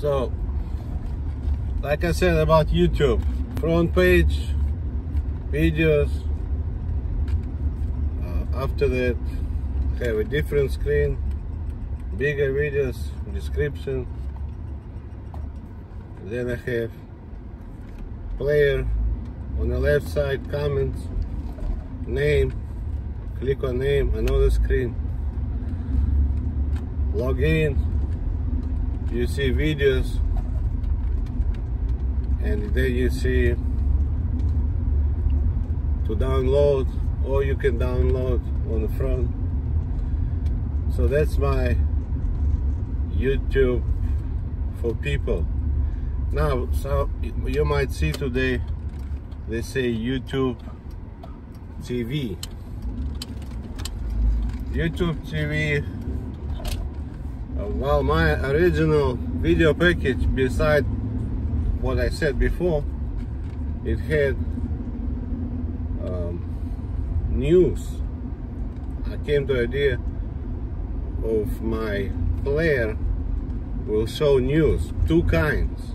So, like I said about YouTube, front page, videos. Uh, after that, have a different screen, bigger videos, description. Then I have player on the left side, comments, name, click on name, another screen. Log in, you see videos, and then you see to download or you can download on the front. So that's my YouTube for people. Now so you might see today they say YouTube TV YouTube TV well my original video package beside what I said before it had news. I came to idea of my player will show news, two kinds.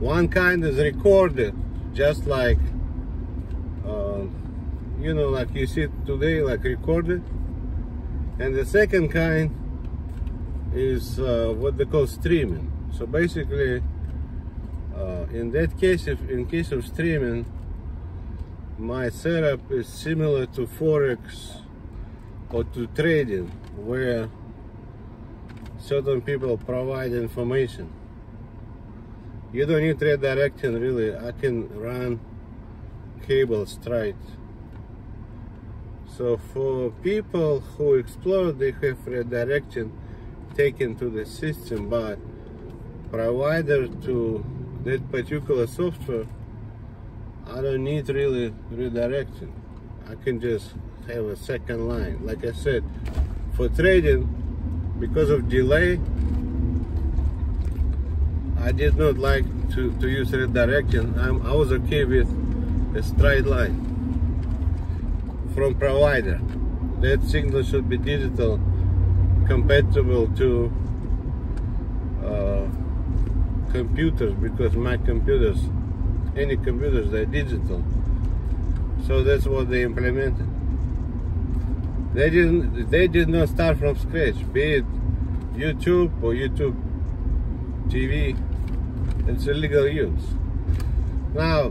One kind is recorded, just like, uh, you know, like you see today, like recorded. And the second kind is uh, what they call streaming. So basically, uh, in that case, if in case of streaming, my setup is similar to forex or to trading where certain people provide information. You don't need redirection really. I can run cable straight. So for people who explore they have redirection taken to the system but provider to that particular software I don't need really redirection. I can just have a second line. Like I said, for trading, because of delay, I did not like to, to use redirection. I'm, I was okay with a straight line from provider. That signal should be digital, compatible to uh, computers because my computers any computers, they're digital. So that's what they implemented. They didn't they did not start from scratch, be it YouTube or YouTube TV, it's illegal use. Now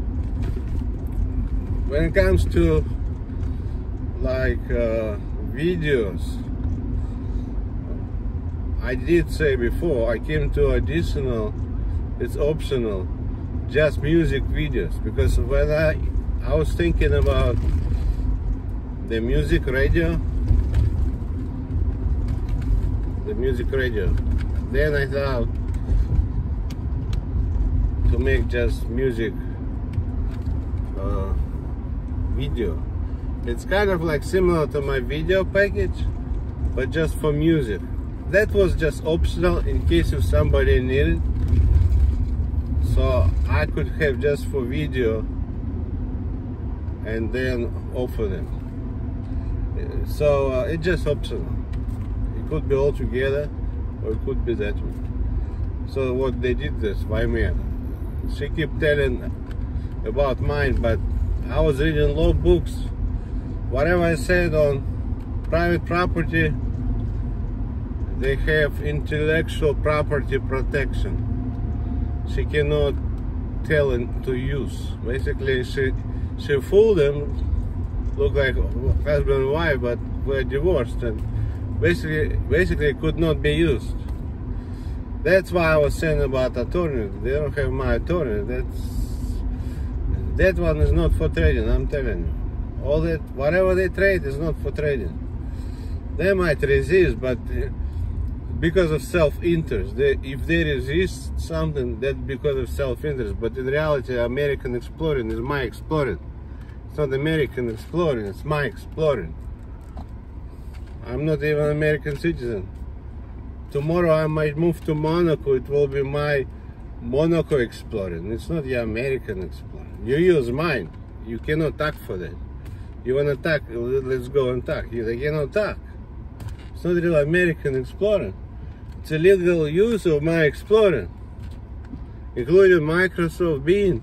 when it comes to like uh, videos I did say before I came to additional it's optional just music videos because when I I was thinking about the music radio the music radio. Then I thought to make just music uh, video. It's kind of like similar to my video package but just for music that was just optional in case if somebody needed. So I could have just for video and then offer them. So uh, it's just optional. It could be all together or it could be that one so what they did this why me? She kept telling about mine but I was reading law books. Whatever I said on private property they have intellectual property protection she cannot tell him to use. Basically, she she fooled him. Look like husband and wife, but were divorced, and basically, basically could not be used. That's why I was saying about attorney. They don't have my attorney. That's that one is not for trading. I'm telling you, all that whatever they trade is not for trading. They might resist, but because of self-interest. If they resist something, that's because of self-interest. But in reality, American exploring is my exploring. It's not American exploring, it's my exploring. I'm not even American citizen. Tomorrow I might move to Monaco, it will be my Monaco exploring. It's not the American exploring. You use mine. You cannot talk for that. You wanna talk, let's go and talk. You cannot talk. It's not real American exploring it's illegal use of my Explorer, including Microsoft Bing.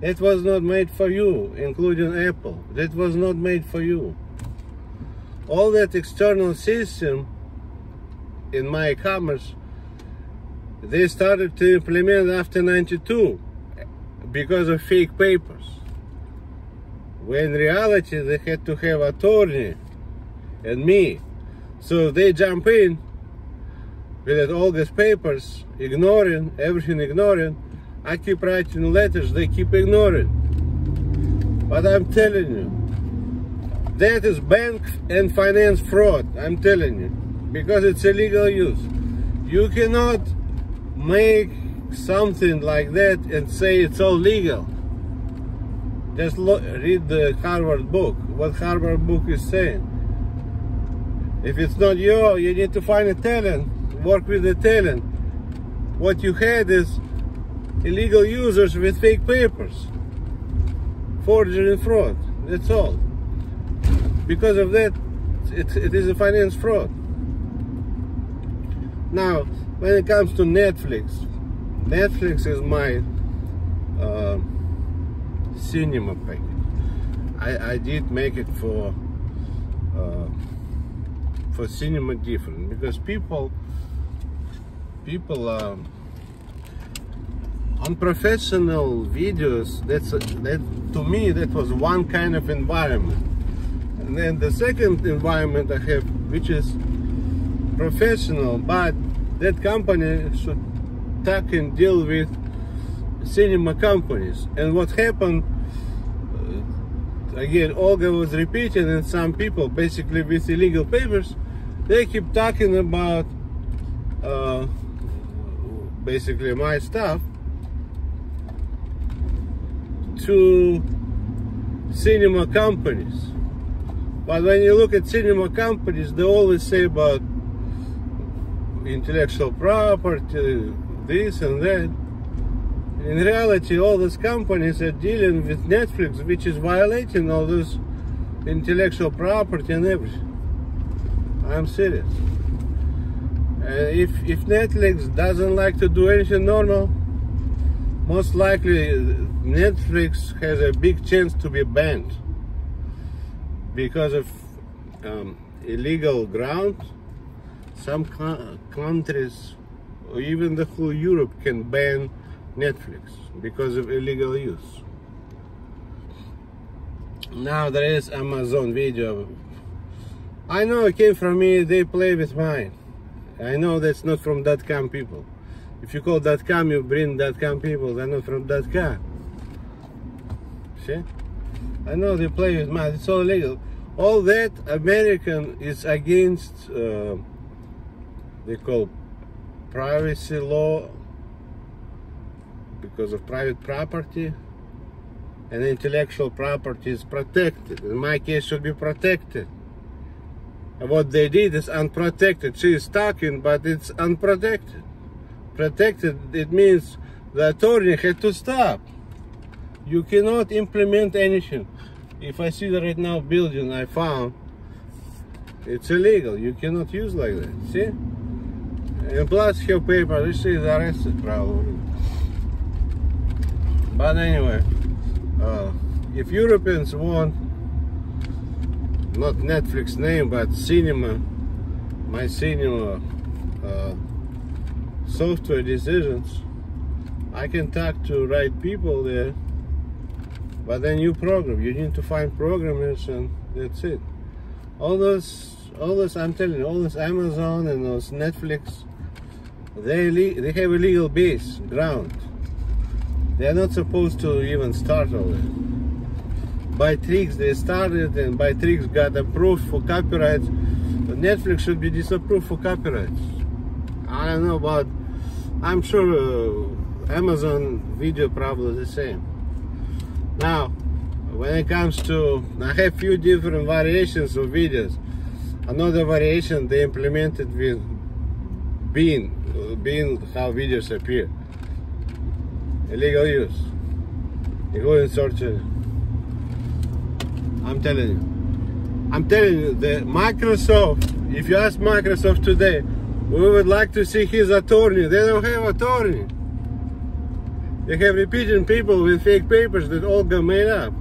It was not made for you, including Apple. That was not made for you. All that external system in my commerce, they started to implement after 92 because of fake papers. When in reality they had to have attorney and me. So they jump in with all these papers, ignoring, everything ignoring. I keep writing letters, they keep ignoring. But I'm telling you, that is bank and finance fraud, I'm telling you, because it's illegal use. You cannot make something like that and say it's all legal. Just read the Harvard book, what Harvard book is saying. If it's not you, you need to find a talent, work with the talent. What you had is illegal users with fake papers, forgery and fraud, that's all. Because of that, it, it is a finance fraud. Now, when it comes to Netflix, Netflix is my uh, cinema package. I, I did make it for uh, for cinema different because people people um, on professional videos that's that to me that was one kind of environment. And then the second environment I have which is professional but that company should talk and deal with cinema companies. And what happened uh, again Olga was repeating and some people basically with illegal papers they keep talking about uh, basically my stuff to cinema companies. But when you look at cinema companies, they always say about intellectual property, this and that. In reality, all these companies are dealing with Netflix, which is violating all this intellectual property and everything. I'm serious. And if, if Netflix doesn't like to do anything normal, most likely Netflix has a big chance to be banned because of um, illegal ground. Some countries, or even the whole Europe, can ban Netflix because of illegal use. Now there is Amazon Video I know it came from me, they play with mine. I know that's not from .com people. If you call .com, you bring .com people, they're not from .com. See? I know they play with mine, it's all legal. All that American is against, uh, they call privacy law because of private property and intellectual property is protected. In my case, should be protected what they did is unprotected. She is talking, but it's unprotected. Protected, it means the attorney had to stop. You cannot implement anything. If I see the right now building I found, it's illegal. You cannot use like that. See? And plus her paper, this is arrested probably. But anyway, uh, if Europeans want not Netflix name, but cinema, my cinema uh, software decisions, I can talk to right people there, but then you program. You need to find programmers and that's it. All those, all those, I'm telling you, all this Amazon and those Netflix, they, they have a legal base, ground. They're not supposed to even start all that by tricks they started and by tricks got approved for copyrights. Netflix should be disapproved for copyrights. I don't know but I'm sure uh, Amazon video probably the same. Now when it comes to I have few different variations of videos. Another variation they implemented with Bing Bing how videos appear. Illegal use. You go and search it I'm telling you. I'm telling you, the Microsoft, if you ask Microsoft today, We would like to see his attorney. They don't have attorney. They have repeating people with fake papers that Olga made up.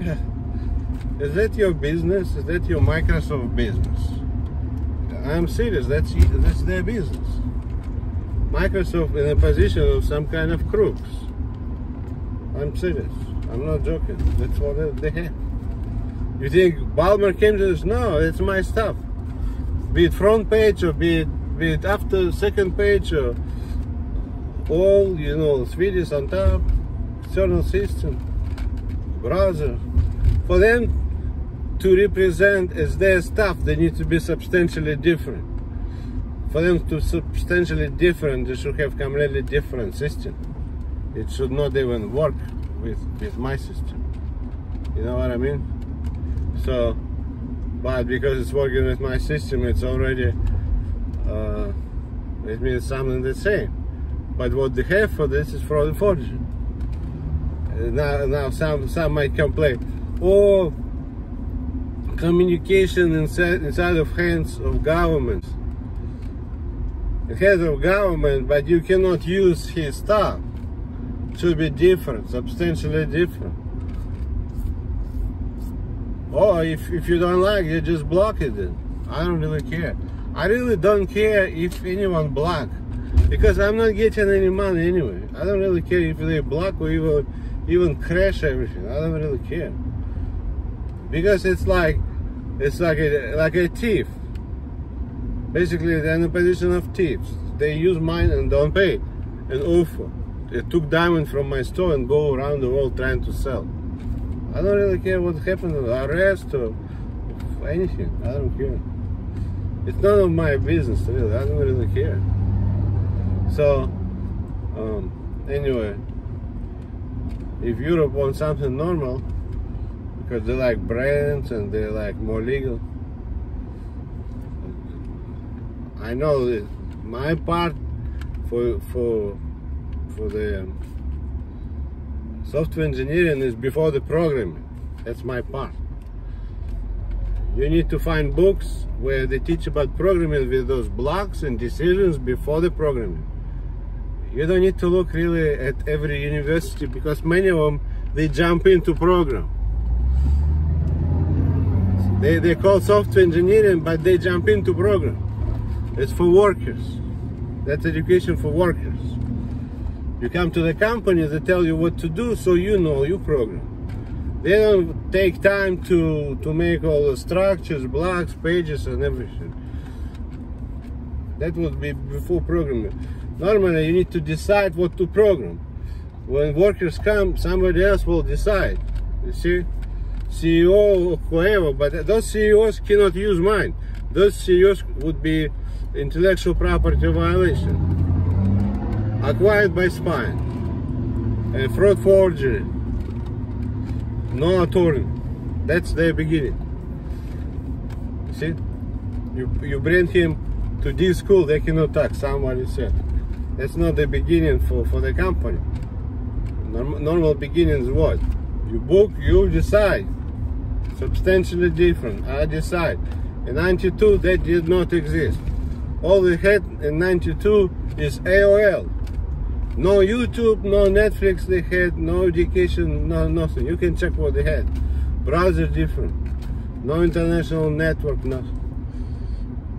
Is that your business? Is that your Microsoft business? I'm serious. That's that's their business. Microsoft in a position of some kind of crooks. I'm serious. I'm not joking. That's what they have. You think Ballmer came to this? No, it's my stuff. Be it front page or be it, be it after second page or all, you know, Swedish on top, external system, browser. For them to represent as their stuff, they need to be substantially different. For them to substantially different, they should have completely different system. It should not even work with, with my system. You know what I mean? So, but because it's working with my system, it's already, uh, it means something the same. But what they have for this is fraud. Uh, now, now some, some might complain, oh, communication inside, inside of hands of governments. Head of government, but you cannot use his stuff. Should be different, substantially different. Or if, if you don't like it, just block it then. I don't really care. I really don't care if anyone block because I'm not getting any money anyway. I don't really care if they block or even even crash everything. I don't really care because it's like it's like a like a thief. Basically, they're in the position of thieves. They use mine and don't pay. And offer. They took diamond from my store and go around the world trying to sell. I don't really care what happened, arrest or anything. I don't care. It's none of my business, really. I don't really care. So, um, anyway, if Europe wants something normal, because they like brands and they're like more legal. I know that my part for for for the um, software engineering is before the programming. That's my part. You need to find books where they teach about programming with those blocks and decisions before the programming. You don't need to look really at every university because many of them they jump into program. They, they call software engineering, but they jump into program. It's for workers. That's education for workers. You come to the company, they tell you what to do, so you know you program. They don't take time to, to make all the structures, blocks, pages, and everything. That would be before programming. Normally, you need to decide what to program. When workers come, somebody else will decide. You see? CEO or whoever, but those CEOs cannot use mine. Those CEOs would be intellectual property violation. Acquired by spine. And fraud forgery. No attorney. That's their beginning. See? You, you bring him to this school, they cannot talk, somebody said. That's not the beginning for, for the company. Norm, normal beginnings what? You book, you decide substantially different. I decide. In 92, that did not exist. All we had in 92 is AOL. No YouTube, no Netflix they had, no education, no nothing. You can check what they had. Browser different. No international network, nothing.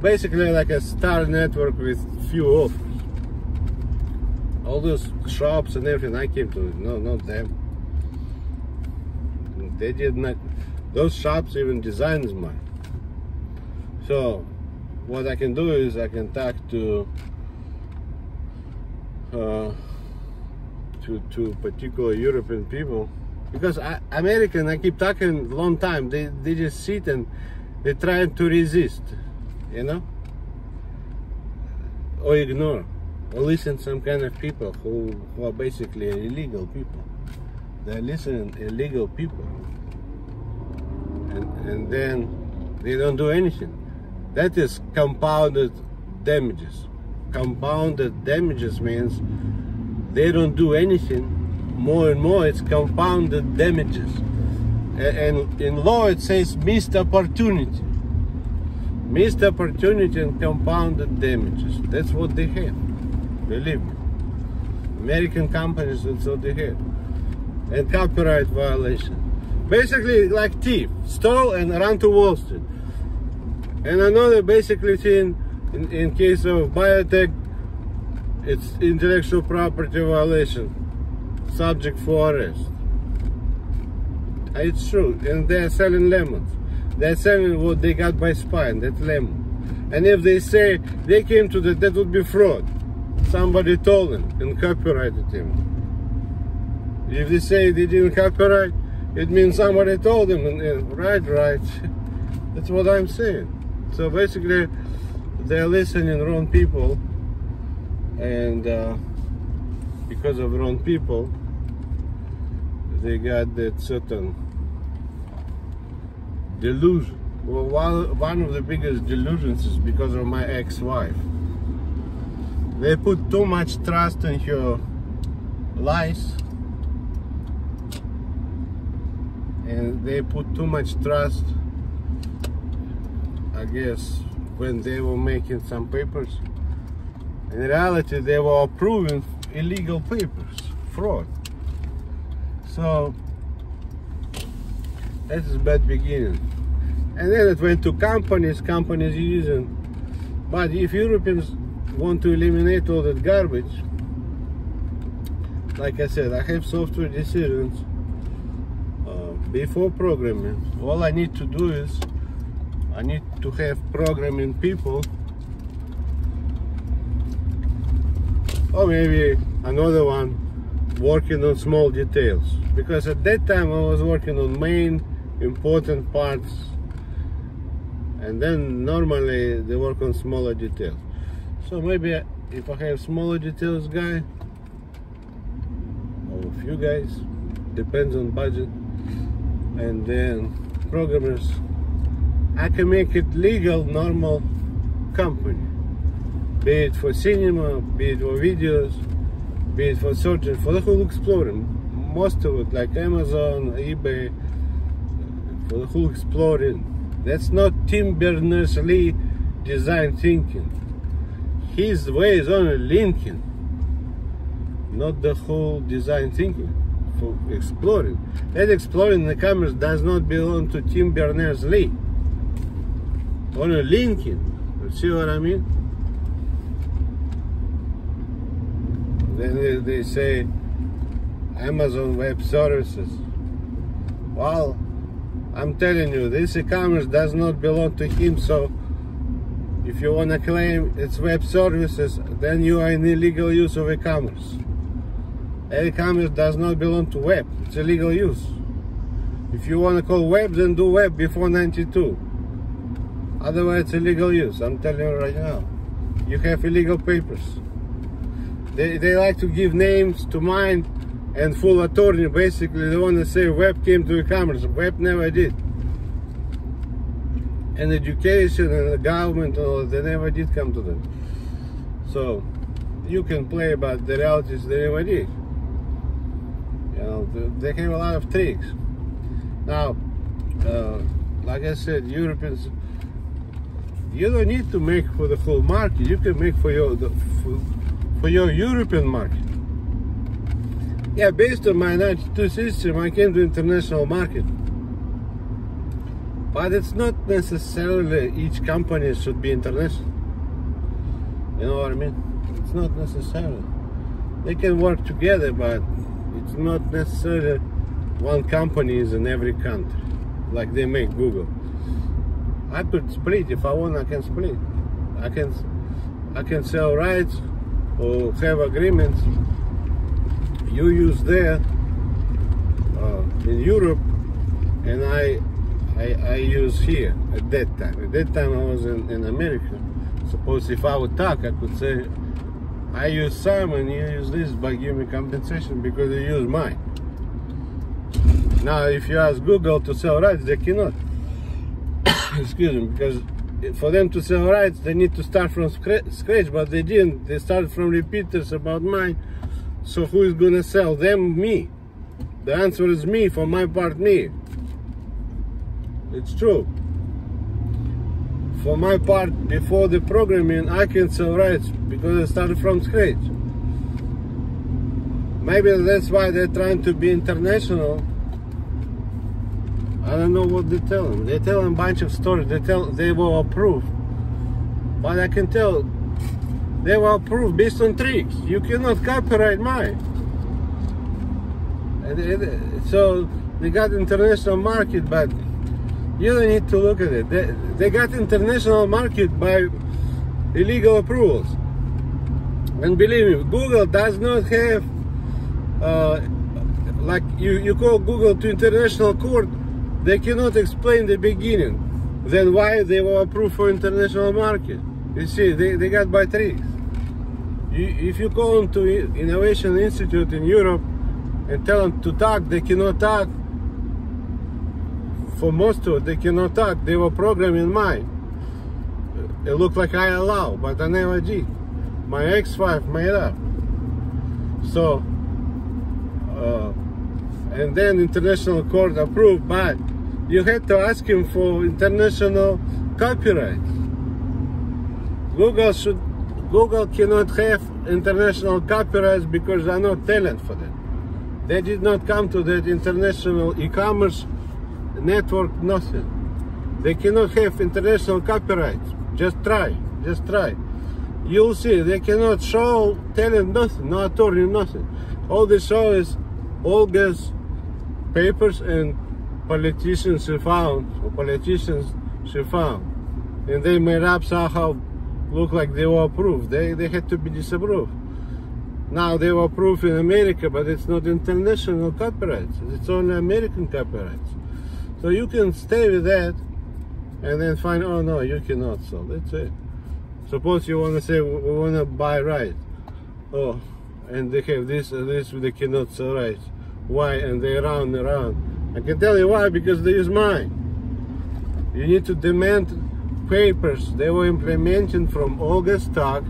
Basically like a star network with few offers. All those shops and everything I came to, no, not them. They did not those shops even designs mine. So what I can do is I can talk to uh, to to particular European people. Because I, American I keep talking long time. They they just sit and they try to resist you know? Or ignore or listen some kind of people who, who are basically illegal people. They're listening illegal people. And, and then they don't do anything. That is compounded damages. Compounded damages means they don't do anything. More and more, it's compounded damages. And in law, it says missed opportunity. Missed opportunity and compounded damages. That's what they have. Believe me. American companies, that's what they have. And copyright violation. Basically, like thief, stole and run to Wall Street. And another basically thing, in, in case of biotech, it's intellectual property violation, subject for arrest. Ah, it's true, and they're selling lemons. They're selling what they got by spine, that lemon. And if they say they came to that, that would be fraud. Somebody told them and copyrighted him. If they say they didn't copyright, it means somebody told them. And, and right, right. That's what I'm saying. So basically, they're listening wrong people, and uh, because of wrong people, they got that certain delusion. Well, one, one of the biggest delusions is because of my ex-wife. They put too much trust in her lies and they put too much trust I guess when they were making some papers. In reality they were approving illegal papers fraud. So that's a bad beginning. And then it went to companies companies using. But if Europeans want to eliminate all that garbage like I said I have software decisions uh, before programming. All I need to do is I need to have programming people. Or maybe another one working on small details. Because at that time I was working on main important parts. And then normally they work on smaller details. So maybe if I have smaller details guy or a few guys depends on budget. And then programmers I can make it legal normal company be it for cinema be it for videos be it for searching for the whole exploring most of it like Amazon eBay for the whole exploring that's not Tim Berners-Lee design thinking his way is only linking, not the whole design thinking for exploring. That exploring the cameras does not belong to Tim Berners-Lee. Only linking. You see what I mean? Then they, they say Amazon Web Services. Well, I'm telling you, this e-commerce does not belong to him, so if you want to claim it's web services, then you are in illegal use of e-commerce. E-commerce does not belong to web. It's illegal use. If you want to call web, then do web before 92. Otherwise, it's illegal use. I'm telling you right now. You have illegal papers. They, they like to give names to mine and full attorney. Basically, they want to say web came to e-commerce. Web never did and education and the government, oh, they never did come to them. So you can play, but the reality is they never did. You know, they have a lot of tricks. Now, uh, like I said, Europeans, you don't need to make for the whole market. You can make for your the, for, for your European market. Yeah, based on my 92 system, I came to international market. But it's not necessarily each company should be international. You know what I mean? It's not necessarily. They can work together, but it's not necessarily one company is in every country, like they make Google. I could split if I want. I can split. I can, I can sell rights or have agreements. You use there uh, in Europe, and I I, I use here at that time. At that time I was in, in America. Suppose if I would talk, I could say, I use some and you use this, but give me compensation because you use mine. Now, if you ask Google to sell rights, they cannot. Excuse me, because for them to sell rights, they need to start from scratch, but they didn't. They started from repeaters about mine. So who is gonna sell them? Me. The answer is me, for my part, me. It's true. for my part, before the programming, I can sell rights because I started from scratch. Maybe that's why they're trying to be international. I don't know what they tell them. They tell them a bunch of stories. They tell they will approve, but I can tell they will approve based on tricks. You cannot copyright mine. So they got international market, but you don't need to look at it. They, they got international market by illegal approvals. And believe me, Google does not have, uh, like you, you call Google to international court, they cannot explain the beginning. Then why they were approved for international market? You see, they, they got by tricks. You, if you call them to Innovation Institute in Europe and tell them to talk, they cannot talk for most of it, they cannot talk. They were programmed in mine. It looked like I allow, but I never did. My ex-wife made up. So, uh, and then international court approved, but you had to ask him for international copyright. Google should, Google cannot have international copyrights because they're not talent for that. They did not come to that international e-commerce network, nothing. They cannot have international copyright. Just try, just try. You'll see, they cannot show, talent nothing, no attorney, nothing. All they show is Olga's papers and politicians she found, politicians she found. And they made up somehow look like they were approved. They, they had to be disapproved. Now they were approved in America, but it's not international copyrights. It's only American copyrights. So you can stay with that and then find, oh no, you cannot. So that's it. Suppose you want to say, we want to buy right. Oh, and they have this and this, they cannot sell right. Why? And they round and round. I can tell you why, because they use mine. You need to demand papers. They were implemented from August stock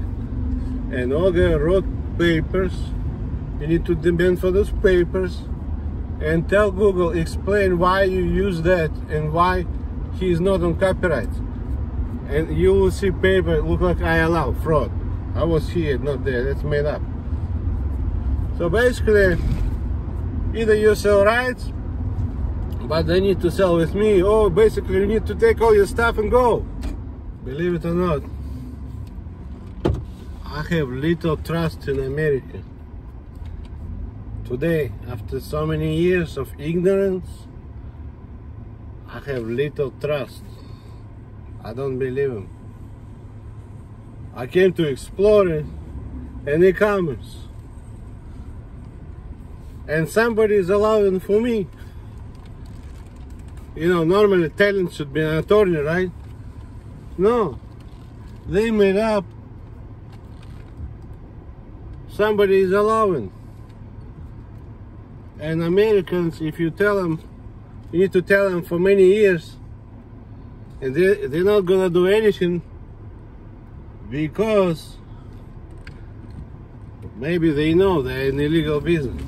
and Olga wrote papers. You need to demand for those papers and tell Google, explain why you use that and why he is not on copyright. And you will see paper look like I allow fraud. I was here, not there. That's made up. So basically, either you sell rights, but they need to sell with me, or basically you need to take all your stuff and go. Believe it or not, I have little trust in America. Today, after so many years of ignorance, I have little trust. I don't believe him. I came to explore and comes. And somebody is allowing for me. You know, normally talent should be an attorney, right? No. They made up. Somebody is allowing. And Americans, if you tell them, you need to tell them for many years, and they, they're not gonna do anything because maybe they know they're in illegal business.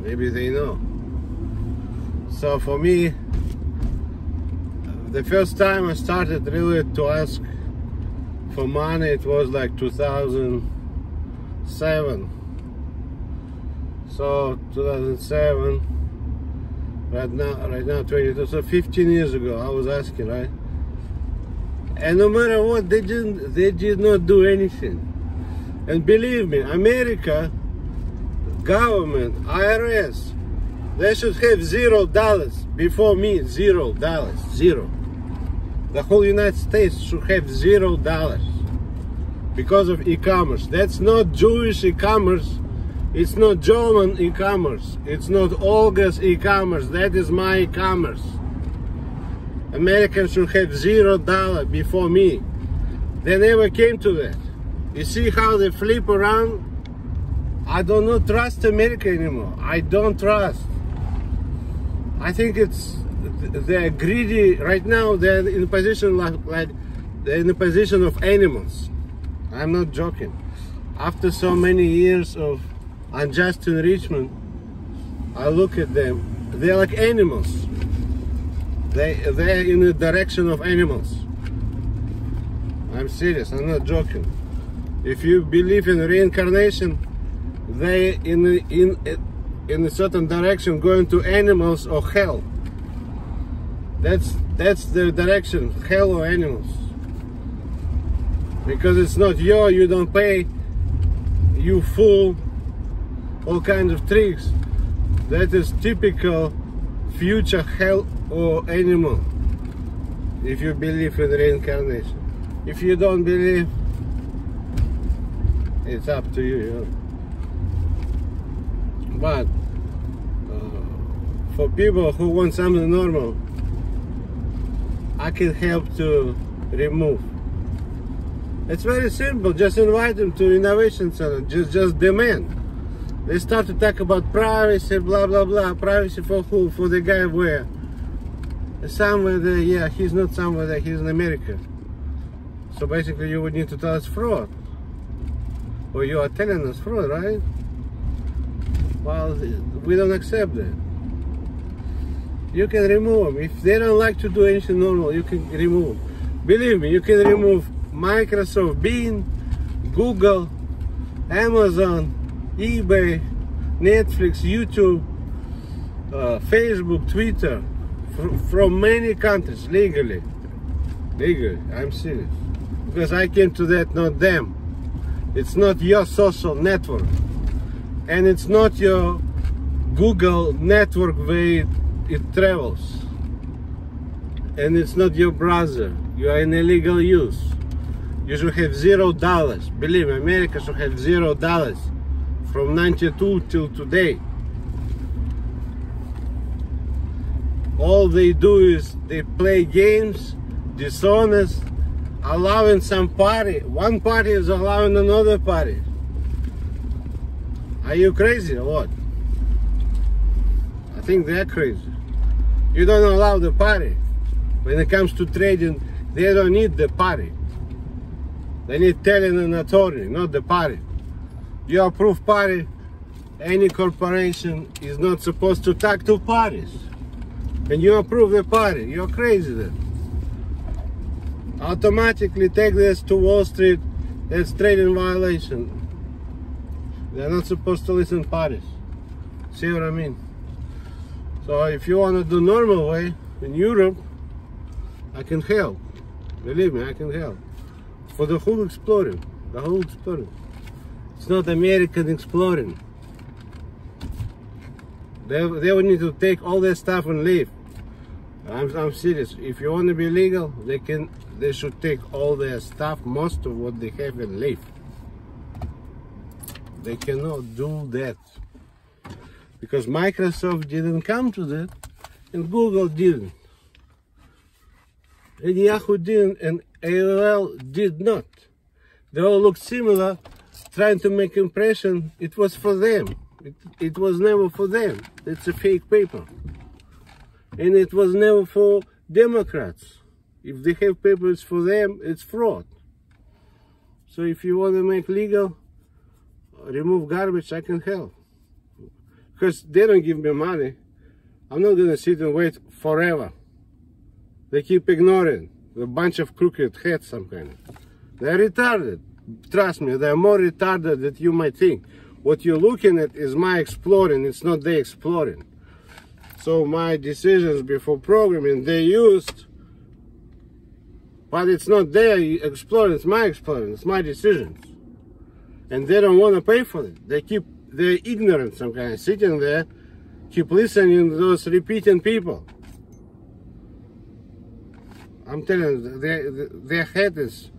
Maybe they know. So for me, the first time I started really to ask for money, it was like 2007 so 2007 right now right now 22 so 15 years ago i was asking right? And no matter what they didn't they did not do anything. And believe me america government irs they should have zero dollars before me zero dollars zero the whole united states should have zero dollars because of e-commerce that's not jewish e-commerce it's not German e-commerce. It's not Olga's e-commerce. That is my e-commerce. Americans should have zero dollar before me. They never came to that. You see how they flip around? I do not trust America anymore. I don't trust. I think it's they're greedy right now. They're in a position like, like they're in a position of animals. I'm not joking. After so many years of unjust enrichment, I look at them, they're like animals. They, they're in the direction of animals. I'm serious, I'm not joking. If you believe in reincarnation, they in in in a certain direction going to animals or hell. That's that's the direction, hell or animals. Because it's not your, you don't pay, you fool, all kinds of tricks. That is typical future hell or animal. If you believe in reincarnation. If you don't believe, it's up to you. you know. But uh, for people who want something normal, I can help to remove. It's very simple. Just invite them to Innovation Center. Just, just demand. They start to talk about privacy, blah blah blah. Privacy for who? For the guy where? Somewhere there. Yeah, he's not somewhere there. He's in America. So basically, you would need to tell us fraud, or you are telling us fraud, right? Well, we don't accept that. You can remove them. If they don't like to do anything normal, you can remove. Believe me, you can remove Microsoft, Bing, Google, Amazon, eBay, Netflix, YouTube, uh, Facebook, Twitter, fr from many countries legally. Legally, I'm serious. Because I came to that, not them. It's not your social network and it's not your Google network way it travels. And it's not your browser. You are in illegal use. You should have zero dollars. Believe me America should have zero dollars from 92 till today. All they do is they play games dishonest allowing some party. One party is allowing another party are you crazy or what? I think they're crazy. You don't allow the party. When it comes to trading, they don't need the party. They need telling an attorney, not the party. You approve party, any corporation is not supposed to talk to parties. And you approve the party, you're crazy then. Automatically take this to Wall Street, that's trading violation. They're not supposed to listen parties. See what I mean? So if you want to do normal way in Europe, I can help. Believe me, I can help. For the whole exploring, the whole exploring. It's not American exploring. They, they would need to take all their stuff and leave. I'm, I'm serious. If you want to be legal, they can. They should take all their stuff, most of what they have, and leave. They cannot do that because Microsoft didn't come to that and Google didn't. And Yahoo didn't and AOL did not. They all looked similar, trying to make impression it was for them. It, it was never for them. It's a fake paper. And it was never for Democrats. If they have papers for them, it's fraud. So if you want to make legal, remove garbage, I can help. Because they don't give me money. I'm not to sit and wait forever. They keep ignoring. A bunch of crooked heads, some kind. They're retarded. Trust me, they're more retarded than you might think. What you're looking at is my exploring, it's not they exploring. So my decisions before programming, they used, but it's not their exploring, it's my exploring, it's my decisions and they don't want to pay for it. They keep, they're ignorant some kind, sitting there, keep listening to those repeating people. I'm telling you, their, their head is,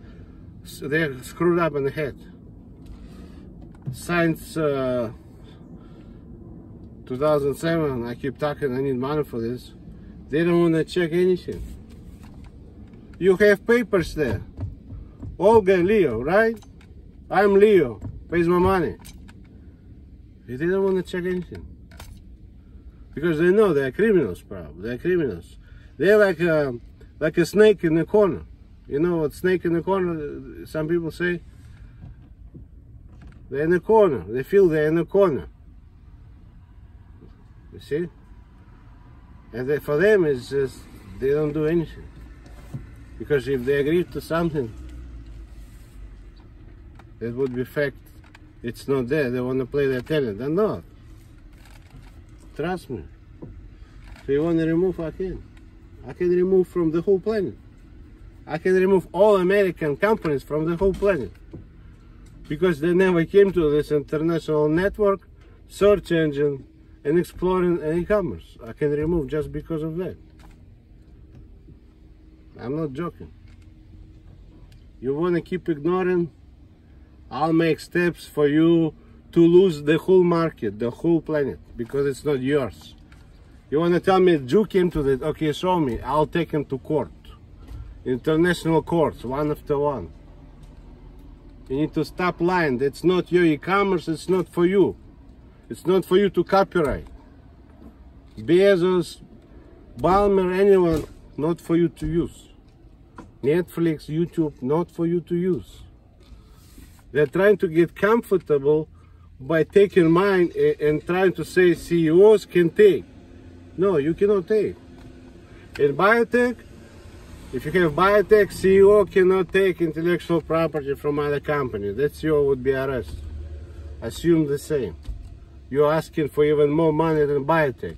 they're screwed up in the head. Since uh, 2007, I keep talking, I need money for this. They don't want to check anything. You have papers there. Olga Leo, right? I'm Leo. Pays my money. They didn't want to check anything. Because they know they're criminals, probably. They're criminals. They're like a, like a snake in the corner. You know what snake in the corner, uh, some people say? They're in the corner. They feel they're in the corner. You see? And they, for them, it's just they don't do anything. Because if they agree to something, that would be fact. It's not there. They want to play their talent. They're not. Trust me. If you want to remove, I can. I can remove from the whole planet. I can remove all American companies from the whole planet. Because they never came to this international network, search engine, and exploring e-commerce. I can remove just because of that. I'm not joking. You want to keep ignoring? I'll make steps for you to lose the whole market, the whole planet, because it's not yours. You want to tell me Jew came to that? Okay, show me. I'll take him to court. International courts, one after one. You need to stop lying. It's not your e-commerce. It's not for you. It's not for you to copyright. Bezos, Ballmer, anyone, not for you to use. Netflix, YouTube, not for you to use. They're trying to get comfortable by taking mine and trying to say CEOs can take. No, you cannot take. In biotech, if you have biotech, CEO cannot take intellectual property from other company. That CEO would be arrested. Assume the same. You're asking for even more money than biotech.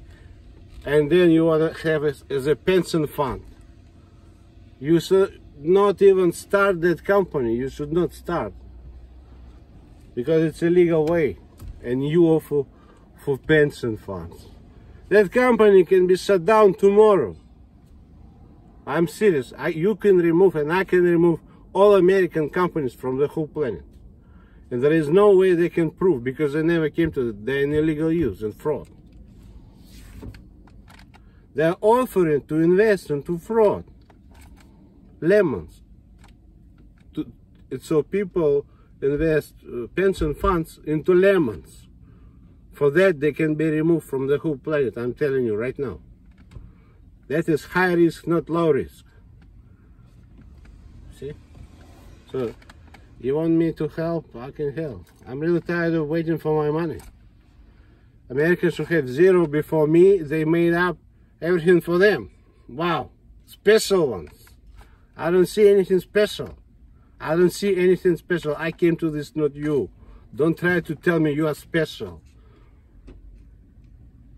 And then you want to have it as a pension fund. You should not even start that company. You should not start. Because it's a legal way. And you offer for pension funds. That company can be shut down tomorrow. I'm serious. I, you can remove and I can remove all American companies from the whole planet. And there is no way they can prove because they never came to it. They're in illegal use and fraud. They're offering to invest into fraud. Lemons. To, so people invest uh, pension funds into lemons. For that, they can be removed from the whole planet. I'm telling you right now. That is high risk, not low risk. See? So, you want me to help? I can help. I'm really tired of waiting for my money. Americans who have zero before me, they made up everything for them. Wow. Special ones. I don't see anything special. I don't see anything special. I came to this, not you. Don't try to tell me you are special.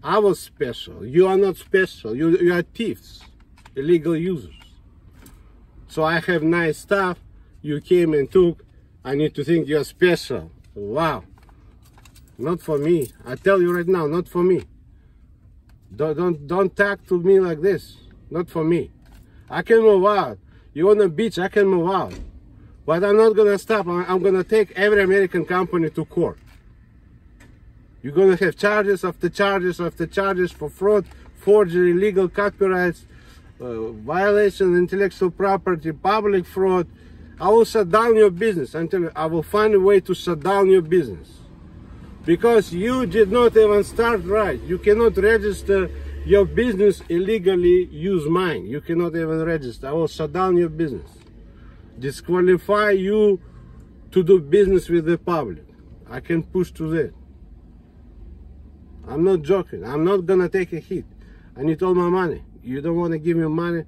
I was special. You are not special. You, you are thieves, illegal users. So I have nice stuff. You came and took. I need to think you're special. Wow. Not for me. I tell you right now, not for me. Don't, don't, don't talk to me like this. Not for me. I can move out. You on the beach, I can move out. But I'm not gonna stop. I'm gonna take every American company to court. You're to have charges after charges after charges for fraud, forgery, illegal copyrights, uh, violation of intellectual property, public fraud. I will shut down your business. You, I will find a way to shut down your business. Because you did not even start right. You cannot register your business illegally, use mine. You cannot even register. I will shut down your business. Disqualify you to do business with the public. I can push to that. I'm not joking. I'm not gonna take a hit. I need all my money. You don't want to give me money,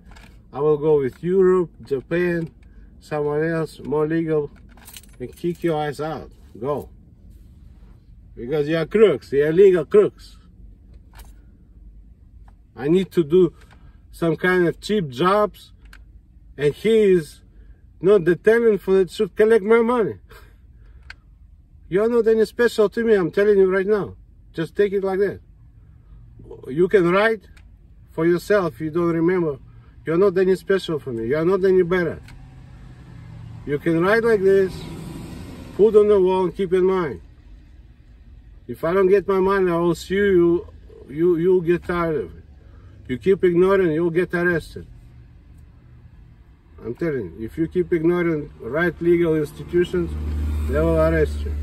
I will go with Europe, Japan, someone else, more legal, and kick your ass out. Go. Because you're crooks, you're legal crooks. I need to do some kind of cheap jobs, and he is not the tenant for it should collect my money. You're not any special to me, I'm telling you right now. Just take it like that. You can write for yourself. You don't remember. You're not any special for me. You're not any better. You can write like this, put on the wall, and keep in mind. If I don't get my money, I will sue you. You you'll get tired of it. You keep ignoring, you'll get arrested. I'm telling you, if you keep ignoring right legal institutions, they will arrest you.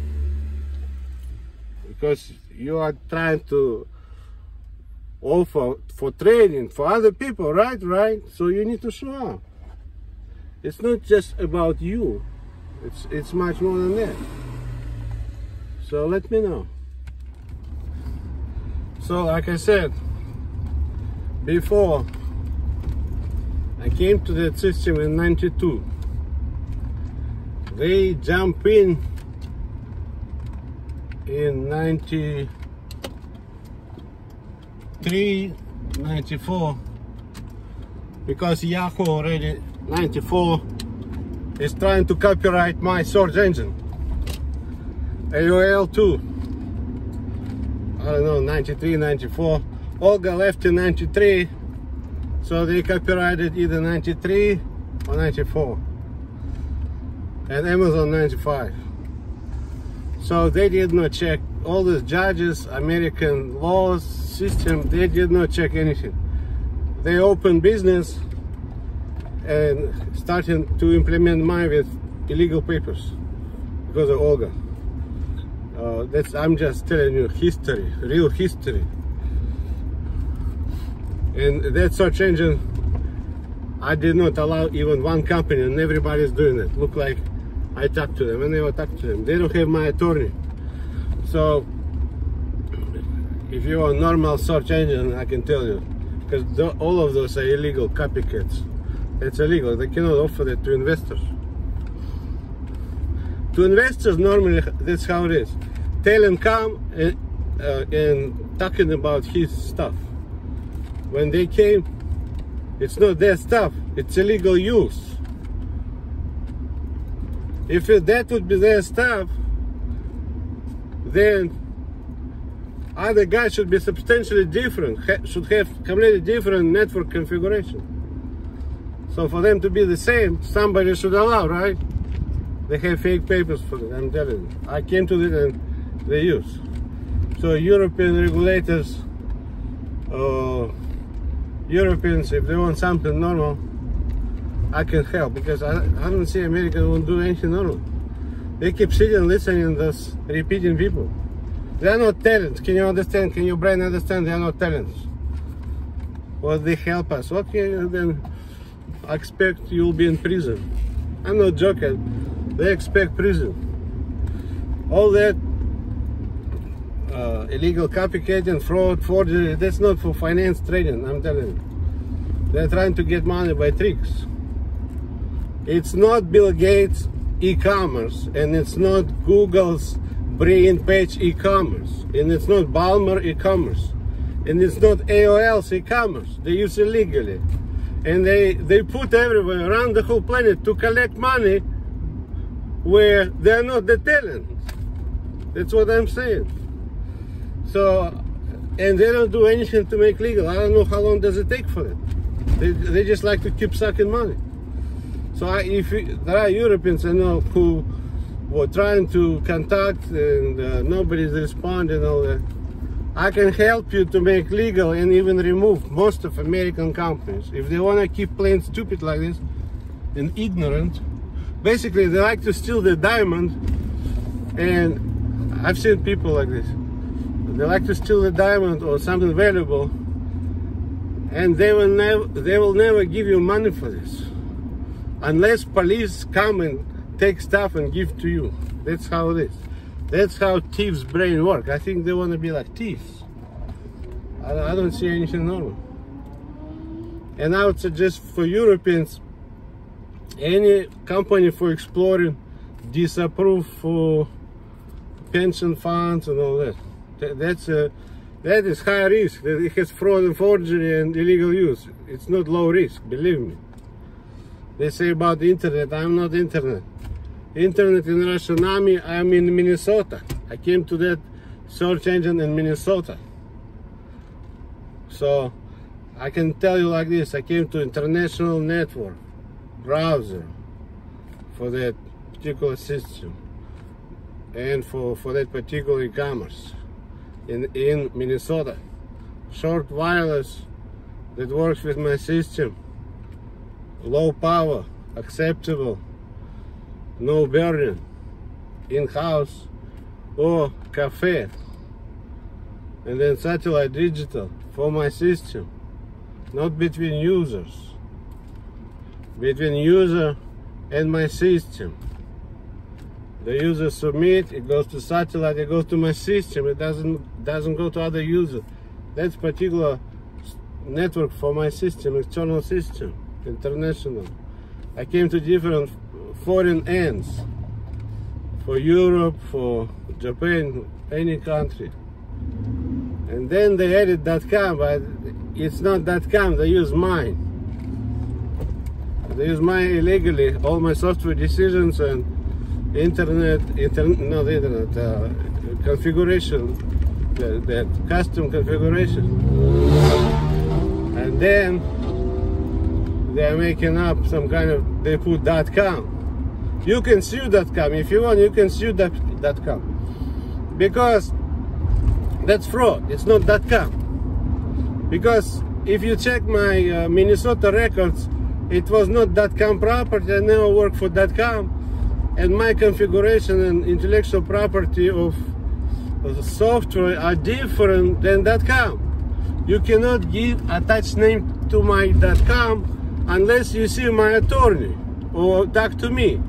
Because you are trying to offer for training for other people, right? Right? So you need to show up. It's not just about you. It's it's much more than that. So let me know. So like I said before, I came to that system in 92. They jump in in 93, 94 because Yahoo already 94 is trying to copyright my search engine. AOL too. I don't know, 93, 94. Olga left in 93, so they copyrighted either 93 or 94. And Amazon 95. So they did not check all the judges, American laws, system, they did not check anything. They opened business and starting to implement mine with illegal papers because of Olga. Uh, that's I'm just telling you history, real history. And that search engine, I did not allow even one company, and everybody's doing it. Look like I talked to them, and never talked to them. They don't have my attorney. So, if you're a normal search engine, I can tell you, because all of those are illegal copycats. It's illegal. They cannot offer that to investors. To investors, normally, that's how it is. Tell him come and, uh, and talking about his stuff. When they came, it's not their stuff. It's illegal use. If that would be their stuff, then other guys should be substantially different, should have completely different network configuration. So for them to be the same, somebody should allow, right? They have fake papers for it, I'm telling you. I came to it and they use. So European regulators, uh, Europeans, if they want something normal, I can help because I, I don't see Americans won't do anything normal. They keep sitting listening this repeating people. They are not talents. Can you understand? Can your brain understand? They are not talents. Well, they help us. Okay, then I expect you'll be in prison. I'm not joking. They expect prison. All that uh, illegal copycatting, fraud, forgery, that's not for finance trading, I'm telling you. They're trying to get money by tricks. It's not Bill Gates e-commerce and it's not Google's Brin Page e-commerce and it's not Ballmer e-commerce and it's not AOL's e-commerce. They use illegally and they they put everywhere around the whole planet to collect money where they're not the talent. That's what I'm saying. So, and they don't do anything to make legal. I don't know how long does it take for it. They, they just like to keep sucking money. So I, if there are Europeans I know who were trying to contact and uh, nobody's responding, all that, I can help you to make legal and even remove most of American companies. If they want to keep playing stupid like this and ignorant, basically they like to steal the diamond and I've seen people like this. They like to steal the diamond or something valuable and they will never they will never give you money for this unless police come and take stuff and give to you. That's how it is. That's how thieves' brain work. I think they want to be like thieves. I, I don't see anything normal. And I would suggest for Europeans, any company for exploring disapprove for pension funds and all that. That that's a that is high risk. It has fraud and forgery and illegal use. It's not low risk, believe me. They say about the internet, I'm not internet. Internet in Russia, Nami, I'm in Minnesota. I came to that search engine in Minnesota. So I can tell you like this, I came to international network browser for that particular system and for, for that particular e-commerce in, in Minnesota. Short wireless that works with my system low power, acceptable, no burning, in-house or cafe. And then satellite digital for my system, not between users, between user and my system. The user submit, it goes to satellite, it goes to my system, it doesn't doesn't go to other user. That's particular network for my system, external system. international. I came to different foreign ends for Europe, for Japan, any country. And then they added .com, but it's not .com, they use mine. They use mine illegally, all my software decisions and internet, internet not internet, uh, configuration, the custom configuration. And then they're making up some kind of, they put .dot .com. You can sue .dot .com. If you want, you can sue .dot .com. Because that's fraud. It's not .dot .com. Because if you check my uh, Minnesota records, it was not dot .com property. I never worked for dot .com. And my configuration and intellectual property of the software are different than .com. You cannot give attached name to my .com unless you see my attorney or talk to me.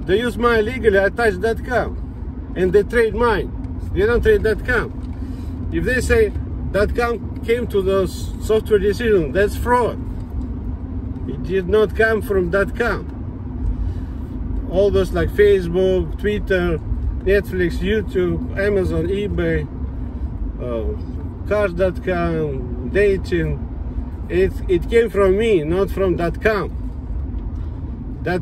They use my legally attach.com and they trade mine. They don't trade .com. If they say .com came to those software decision, that's fraud. It did not come from .com. All those like Facebook, Twitter, Netflix, YouTube, Amazon, eBay, uh, Cars.com, dating, it, it came from me, not from .com.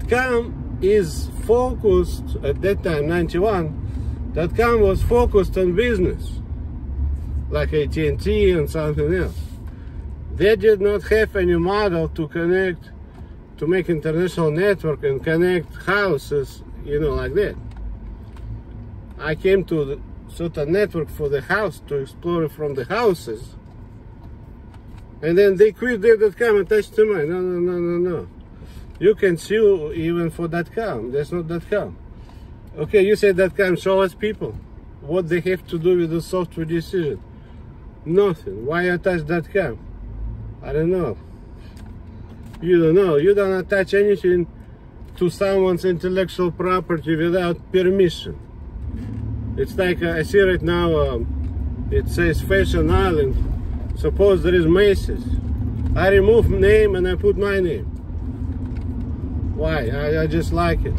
.com is focused at that time 91 .com was focused on business like AT&T and something else. They did not have any model to connect to make international network and connect houses you know like that I came to the sort of network for the house to explore from the houses and then they quit and attached to mine no no no no no you can sue even for that .com. There's not .com. Okay, you say that .com, show us people. What they have to do with the software decision? Nothing. Why attach that .com? I don't know. You don't know. You don't attach anything to someone's intellectual property without permission. It's like uh, I see right now, um, it says Fashion Island. Suppose there is Macy's. I remove name and I put my name. Why? I, I just like it.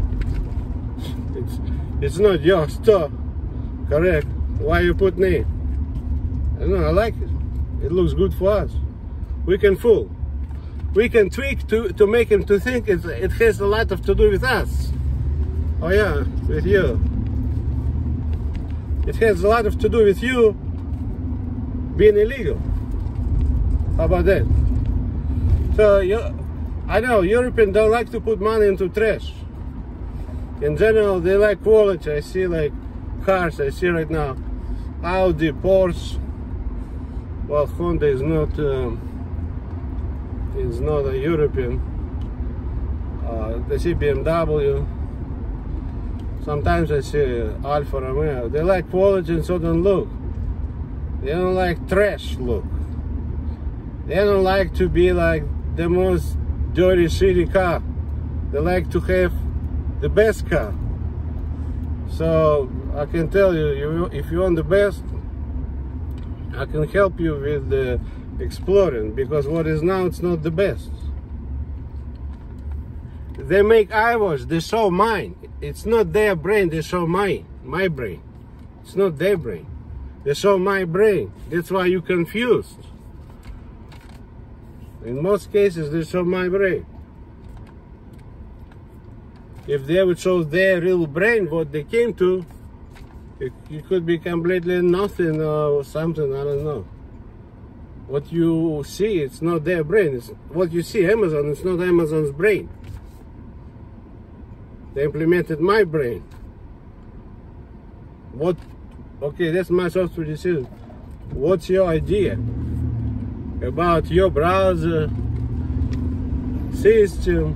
It's it's not your stuff, correct? Why you put name? I don't know. I like it. It looks good for us. We can fool. We can tweak to to make him to think it it has a lot of to do with us. Oh yeah, with you. It has a lot of to do with you being illegal. How about that? So you I know Europeans don't like to put money into trash. In general, they like quality. I see like cars. I see right now Audi, Porsche. Well, Honda is not um, is not a European. Uh, they see BMW. Sometimes I see Alfa Romeo. They like quality and certain look. They don't like trash look. They don't like to be like the most dirty city car. They like to have the best car. So I can tell you, if you want the best, I can help you with the exploring because what is now, it's not the best. They make eyewash, they show mine. It's not their brain, they show my, my brain. It's not their brain. They show my brain. That's why you're confused. In most cases, they show my brain. If they would show their real brain, what they came to, it, it could be completely nothing or something, I don't know. What you see, it's not their brain. It's what you see, Amazon, it's not Amazon's brain. They implemented my brain. What, okay, that's my software decision. What's your idea? about your browser system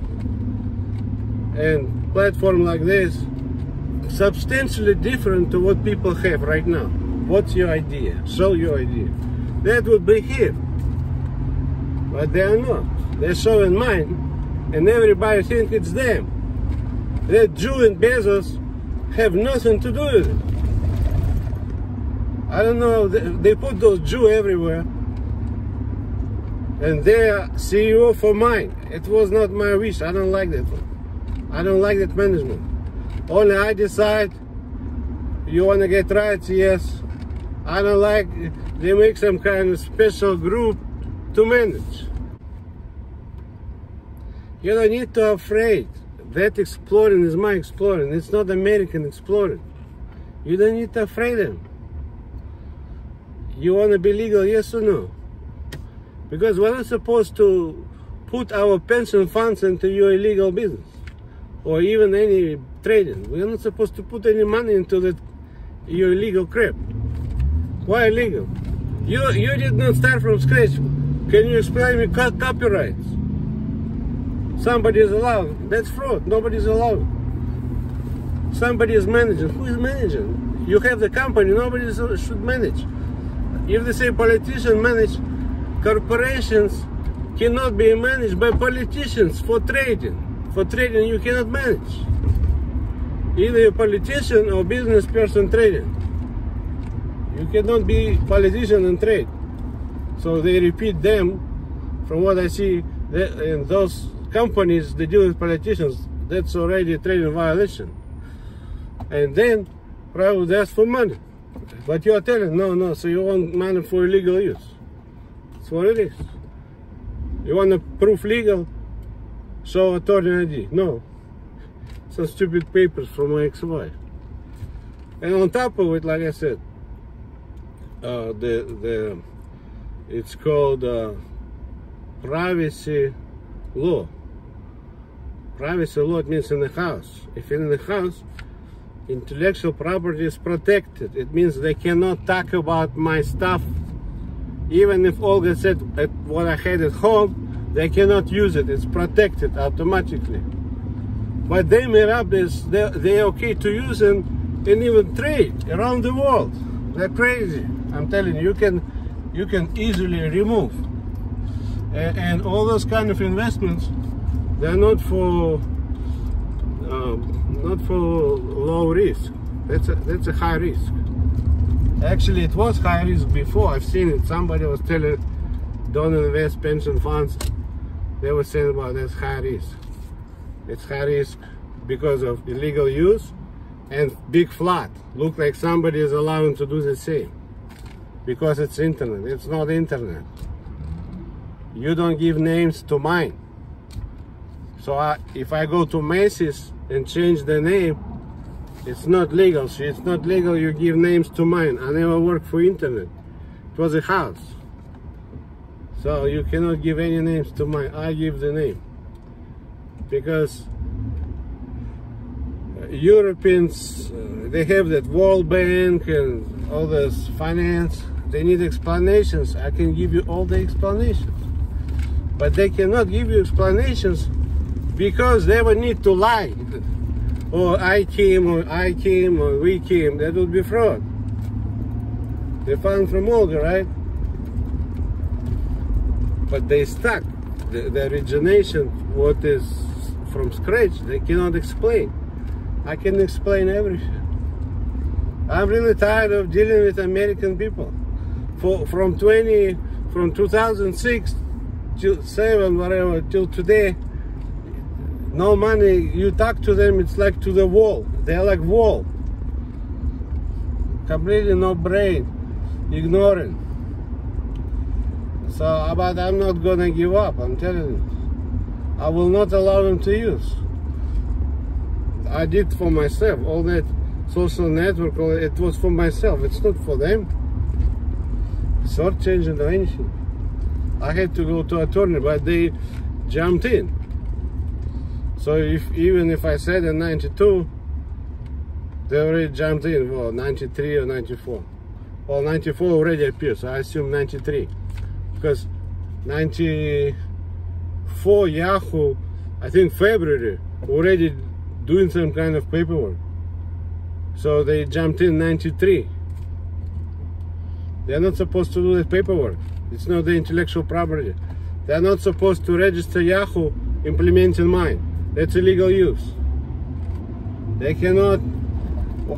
and platform like this substantially different to what people have right now. What's your idea? Show your idea. That would be here. But they are not. They're showing mine and everybody thinks it's them. That Jew and Bezos have nothing to do with it. I don't know, they, they put those Jew everywhere and their CEO for mine. It was not my wish. I don't like that. I don't like that management. Only I decide. You want to get rights? Yes. I don't like. They make some kind of special group to manage. You don't need to afraid. That exploring is my exploring. It's not American exploring. You don't need to afraid them. You want to be legal, yes or no? Because we're not supposed to put our pension funds into your illegal business or even any trading. We're not supposed to put any money into that your illegal crap. Why illegal? You you did not start from scratch. Can you explain me copyrights? Somebody is allowed. That's fraud. Nobody's allowed. Somebody is managing. Who is managing? You have the company. Nobody should manage. If they say politician manage, corporations cannot be managed by politicians for trading. For trading, you cannot manage. Either a politician or business person trading. You cannot be politician and trade. So they repeat them. From what I see, in those companies they deal with politicians. That's already a trading violation. And then probably they ask for money. But you are telling, no, no, so you want money for illegal use. That's what it is. You want to prove legal? Show attorney ID. No. Some stupid papers from my ex-wife. And on top of it, like I said, uh, the the it's called uh, privacy law. Privacy law means in the house. If in the house, intellectual property is protected. It means they cannot talk about my stuff. Even if Olga said what I had at home, they cannot use it. It's protected automatically. But they made up this, they're, they're okay to use and, and even trade around the world. They're crazy. I'm telling you, you can, you can easily remove. And, and all those kind of investments, they're not for um, not for low risk. That's a, that's a high risk. Actually, it was high risk before. I've seen it. Somebody was telling, don't invest pension funds. They were saying about that's high risk. It's high risk because of illegal use and big flood. Look like somebody is allowing to do the same because it's internet. It's not internet. You don't give names to mine. So I, if I go to Macy's and change the name, it's not legal. It's not legal you give names to mine. I never worked for internet. It was a house. So you cannot give any names to mine. I give the name. Because Europeans, uh, they have that World Bank and all this finance. They need explanations. I can give you all the explanations. But they cannot give you explanations because they would need to lie. Or I came, or I came, or we came. That would be fraud. They found from Olga, right? But they stuck. The, the origination, what is from scratch, they cannot explain. I can explain everything. I'm really tired of dealing with American people. For from 20, from 2006 till seven, whatever, till today, no money you talk to them it's like to the wall. They're like wall. Completely no brain. Ignoring. So but i'm not gonna give up i'm telling you. I will not allow them to use. I did for myself all that social network it was for myself it's not for them. Short changing or anything. I had to go to attorney but they jumped in so if even if I said in 92, they already jumped in, well, 93 or 94. Well, 94 already appeared, so I assume 93. Because 94 Yahoo, I think February, already doing some kind of paperwork. So they jumped in 93. They're not supposed to do the paperwork. It's not the intellectual property. They're not supposed to register Yahoo implementing mine. That's illegal use. They cannot,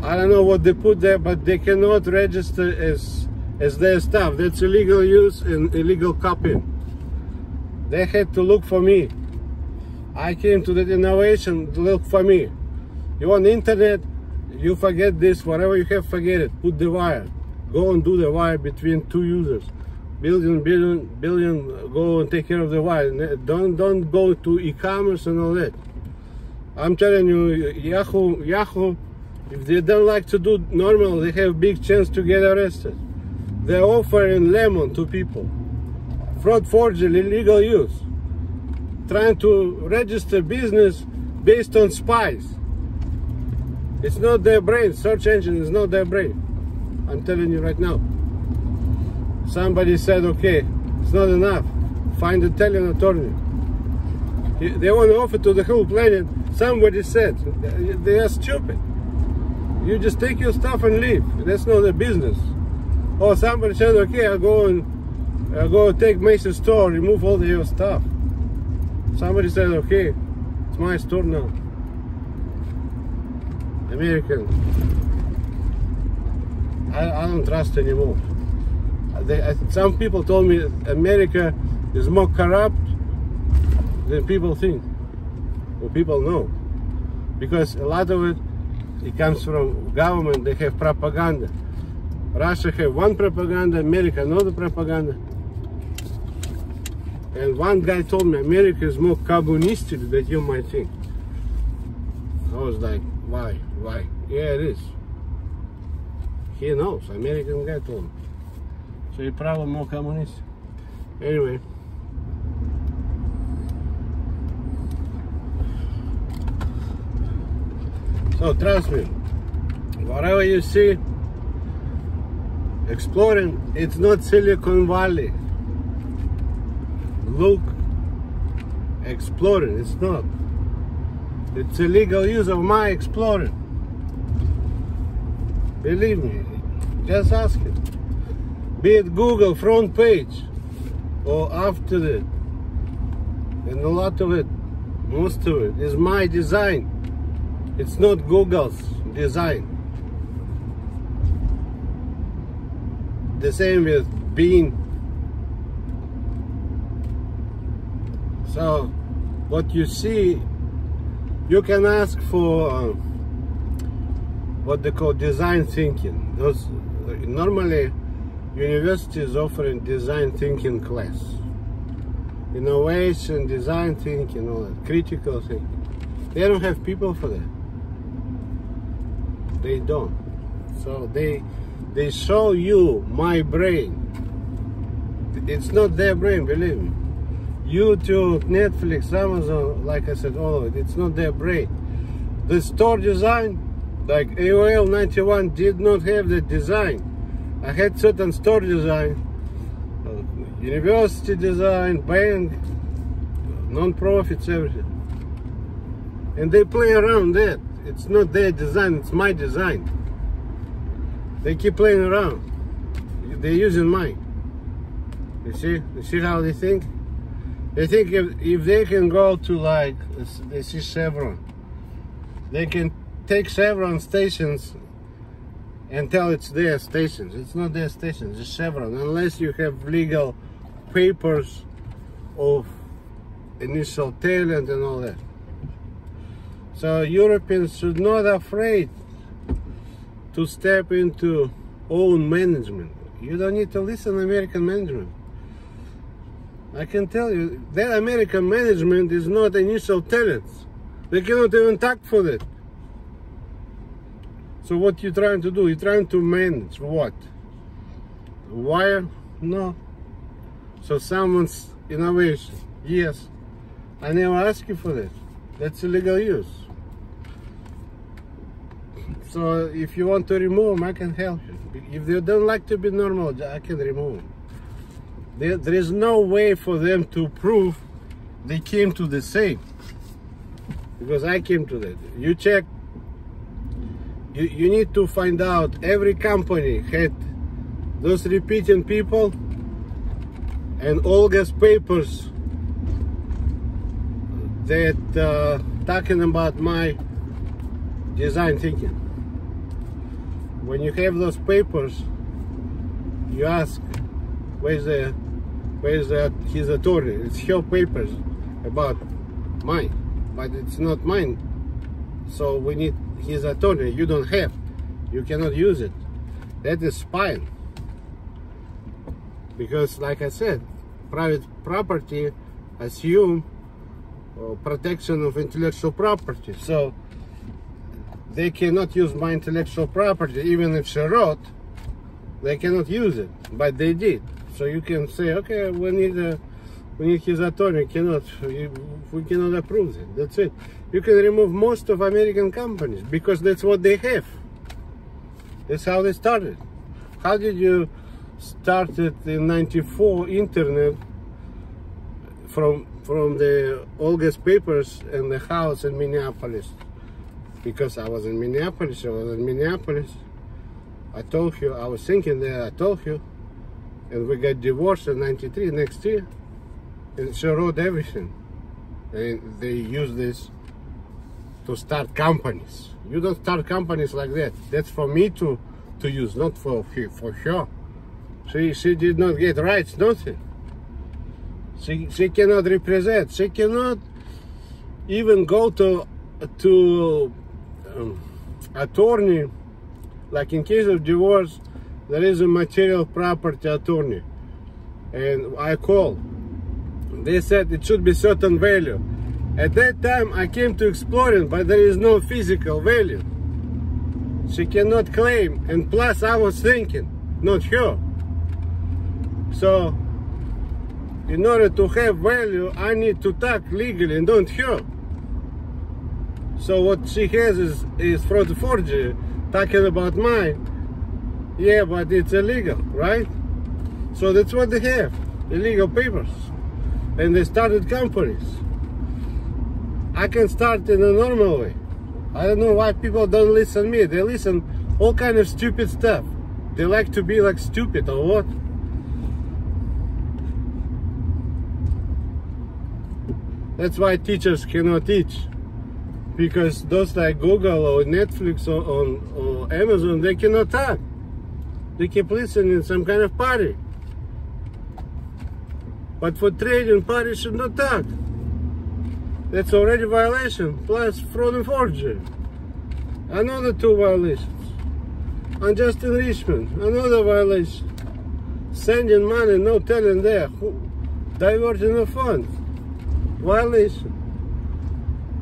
I don't know what they put there, but they cannot register as, as their stuff. That's illegal use and illegal copying. They had to look for me. I came to the innovation to look for me. You want internet, you forget this, whatever you have, forget it. Put the wire. Go and do the wire between two users. Billion, billion, billion, go and take care of the wire. Don't, don't go to e-commerce and all that. I'm telling you, Yahoo, Yahoo, if they don't like to do normal, they have big chance to get arrested. They're offering lemon to people. Fraud, forgery, illegal use. Trying to register business based on spies. It's not their brain. Search engine is not their brain. I'm telling you right now. Somebody said, okay, it's not enough. Find Italian attorney. They want to offer to the whole planet. Somebody said, they are stupid. You just take your stuff and leave. That's not a business. Or somebody said, okay, I'll go and I'll go take Macy's store, remove all your stuff. Somebody said, okay, it's my store now. American. I, I don't trust anymore. They, some people told me America is more corrupt than people think, or people know. Because a lot of it, it comes from government, they have propaganda. Russia have one propaganda, America another propaganda. And one guy told me America is more communistic than you might think. I was like, why? Why? Yeah, it is. He knows. American guy told me. So he probably more communist. Anyway. So trust me, whatever you see, exploring, it's not Silicon Valley. Look, exploring, it's not. It's illegal use of my exploring. Believe me, just ask it. Be it Google front page or after it. And a lot of it, most of it, is my design. It's not Google's design. The same with Bing. So, what you see you can ask for uh, what they call design thinking. Those normally universities offering design thinking class, innovation, design thinking, all that, critical thinking. They don't have people for that. They don't. So they they show you my brain. It's not their brain, believe me. YouTube, Netflix, Amazon, like I said, all of it, it's not their brain. The store design, like AOL 91 did not have that design. I had certain store design, uh, university design, bank, non-profits, everything. And they play around that. It's not their design, it's my design. They keep playing around. They're using mine. You see? You see how they think? They think if, if they can go to like, they see Chevron, they can take Chevron stations and tell it's their stations. It's not their stations, it's Chevron, unless you have legal papers of initial talent and all that. So Europeans should not afraid to step into own management. You don't need to listen to American management. I can tell you, that American management is not initial talents. They cannot even talk for that. So what you trying to do? You're trying to manage what? Wire? No. So someone's innovation? Yes. I never ask you for that. That's illegal use. So if you want to remove them, I can help you. If they don't like to be normal, I can remove them. There, there is no way for them to prove they came to the same. Because I came to that. You check, you, you need to find out every company had those repeating people and Olga's papers that uh, talking about my design thinking. When you have those papers, you ask, where's the Where's that his attorney? It's her papers about mine, but it's not mine. So we need his attorney. You don't have. You cannot use it. That is spying. Because, like I said, private property assume uh, protection of intellectual property. So they cannot use my intellectual property, even if she wrote. They cannot use it, but they did. So you can say, okay, we need a, we need his attorney. Cannot we cannot approve it. That's it. You can remove most of American companies because that's what they have. That's how they started. How did you start it in '94? Internet from from the August papers and the house in Minneapolis. Because I was in Minneapolis, I was in Minneapolis. I told you, I was thinking that I told you. And we got divorced in 93 next year. And she wrote everything. And they use this to start companies. You don't start companies like that. That's for me to to use not for for her. She she did not get rights nothing she she cannot represent. She cannot even go to to um, attorney like in case of divorce there is a material property attorney. And I called they said it should be certain value. At that time I came to exploring but there is no physical value. She cannot claim and plus I was thinking not her so in order to have value I need to talk legally and don't her so what she has is is fraud forgery talking about mine yeah, but it's illegal, right? So that's what they have, illegal papers. And they started companies. I can start in a normal way. I don't know why people don't listen me. They listen all kind of stupid stuff. They like to be like stupid or what? That's why teachers cannot teach. Because those like Google or Netflix or, or, Amazon, they cannot talk. They keep listening some kind of party. But for trading, party should not talk. That's already violation, plus fraud and forgery. Another two violations. Unjust enrichment, another violation. Sending money, no telling there. Diverting the funds, violation.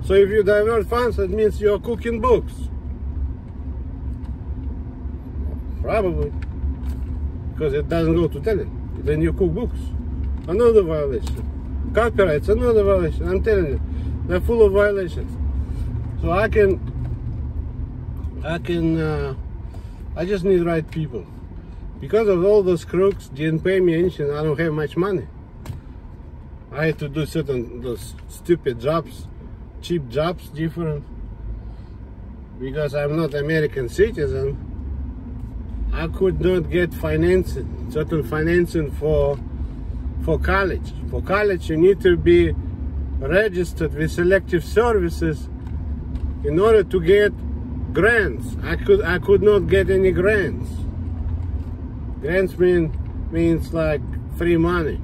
So if you divert funds, that means you're cooking books. Probably because it doesn't go to tele. Then you cook books. Another violation. Copyrights, another violation. I'm telling you, they're full of violations. So I can, I can, uh, I just need right people. Because of all those crooks didn't pay me anything, I don't have much money. I had to do certain those stupid jobs, cheap jobs, different. Because I'm not American citizen, I could not get financing, certain financing for for college. For college, you need to be registered with selective services in order to get grants. I could I could not get any grants. Grants mean means like free money.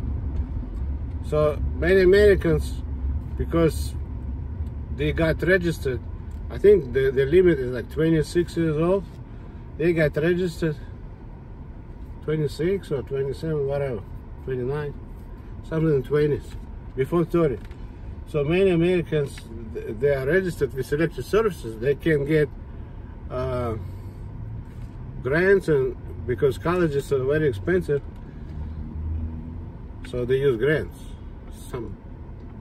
So many Americans, because they got registered, I think the, the limit is like 26 years old. They got registered 26 or 27 whatever 29 something in 20s before 30 so many Americans they are registered with selective services. They can get uh, grants and because colleges are very expensive so they use grants. Some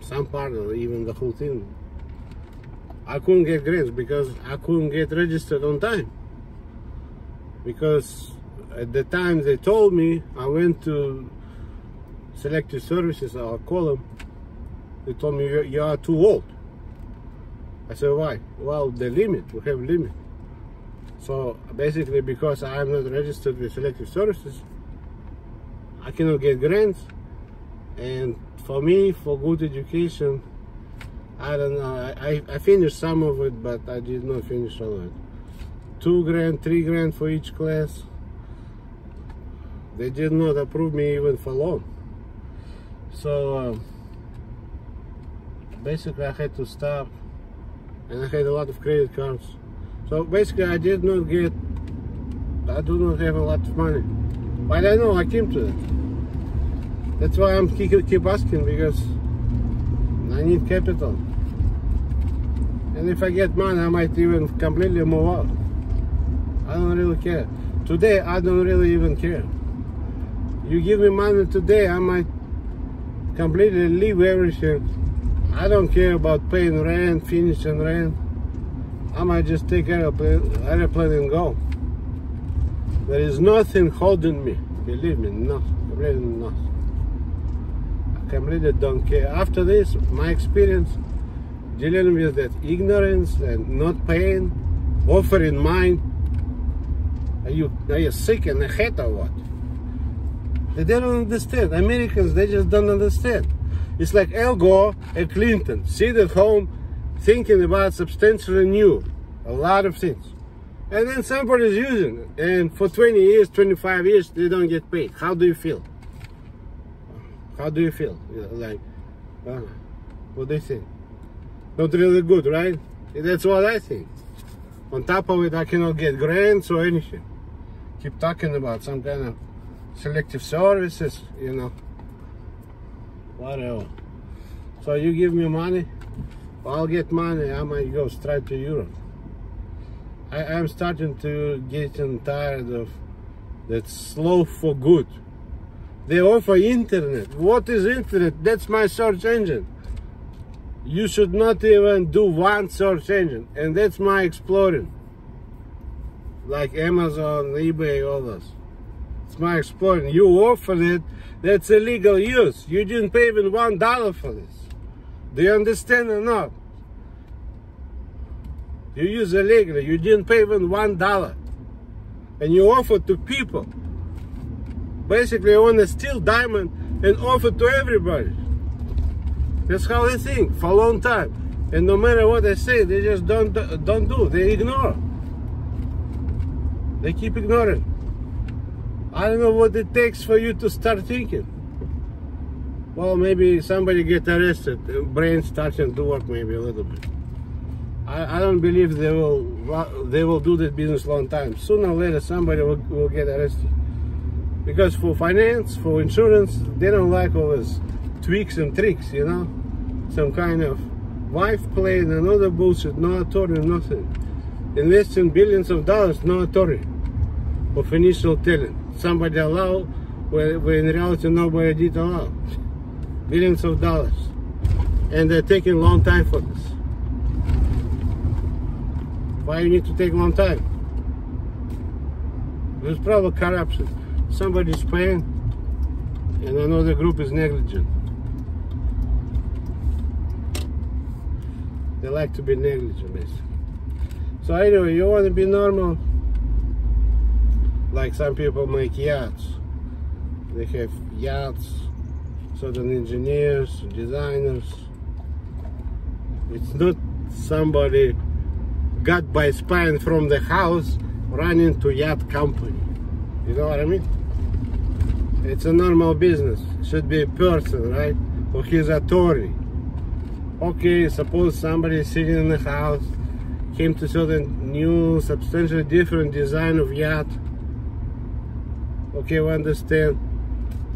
some part or even the whole thing I couldn't get grants because I couldn't get registered on time. Because at the time they told me I went to selective services I'll call them. They told me you are too old. I said why? Well the limit we have limit. So basically because I am not registered with selective services I cannot get grants. And for me for good education I don't know I, I finished some of it but I did not finish all of it two grand, three grand for each class. They did not approve me even for loan. So um, basically, I had to stop, and I had a lot of credit cards. So basically, I did not get, I do not have a lot of money. But I know I came to it. That's why I'm keep, keep asking because I need capital. And if I get money, I might even completely move out. I don't really care. Today, I don't really even care. You give me money today, I might completely leave everything. I don't care about paying rent, finishing rent. I might just take airplane, airplane and go. There is nothing holding me. Believe me, nothing. Really nothing. I completely don't care. After this, my experience dealing with that ignorance and not paying, offering mine. Are you are you sick in the head or what? They don't understand. Americans, they just don't understand. It's like Al Gore and Clinton sit at home thinking about substantially new, a lot of things. And then somebody's using it. And for 20 years, 25 years, they don't get paid. How do you feel? How do you feel? Like, uh, what do you think? Not really good, right? That's what I think. On top of it, I cannot get grants or anything. Keep talking about some kind of selective services, you know, whatever. So you give me money, I'll get money, I might go straight to Europe. I, am starting to get tired of that slow for good. They offer internet. What is internet? That's my search engine. You should not even do one search engine. And that's my exploring. Like Amazon, eBay, all those. It's my exploring. You offer it, that's illegal use. You didn't pay even one dollar for this. Do you understand or not? You use illegally. You didn't pay even one dollar. And you offer to people. Basically, you want to steal diamond and offer to everybody. That's how they think for a long time. And no matter what I say, they just don't don't do. They ignore. They keep ignoring. I don't know what it takes for you to start thinking. Well, maybe somebody get arrested, uh, brain starting to work maybe a little bit. I, I don't believe they will they will do this business long time. Sooner or later, somebody will, will get arrested. Because for finance, for insurance, they don't like all this tweaks and tricks, you know? Some kind of wife play and another bullshit, no authority, nothing. Investing billions of dollars, no authority of initial talent somebody allow where, where in reality nobody did allow. Billions of dollars. And they're taking long time for this. Why you need to take long time? There's probably corruption. Somebody's paying and another group is negligent. They like to be negligent, basically. So anyway, you want to be normal, like some people make yachts. They have yachts, certain engineers, designers. It's not somebody got by spine from the house running to yacht company. You know what I mean? It's a normal business. Should be a person, right? Or his attorney. Okay, suppose somebody sitting in the house came to certain new, substantially different design of yacht. Okay we understand.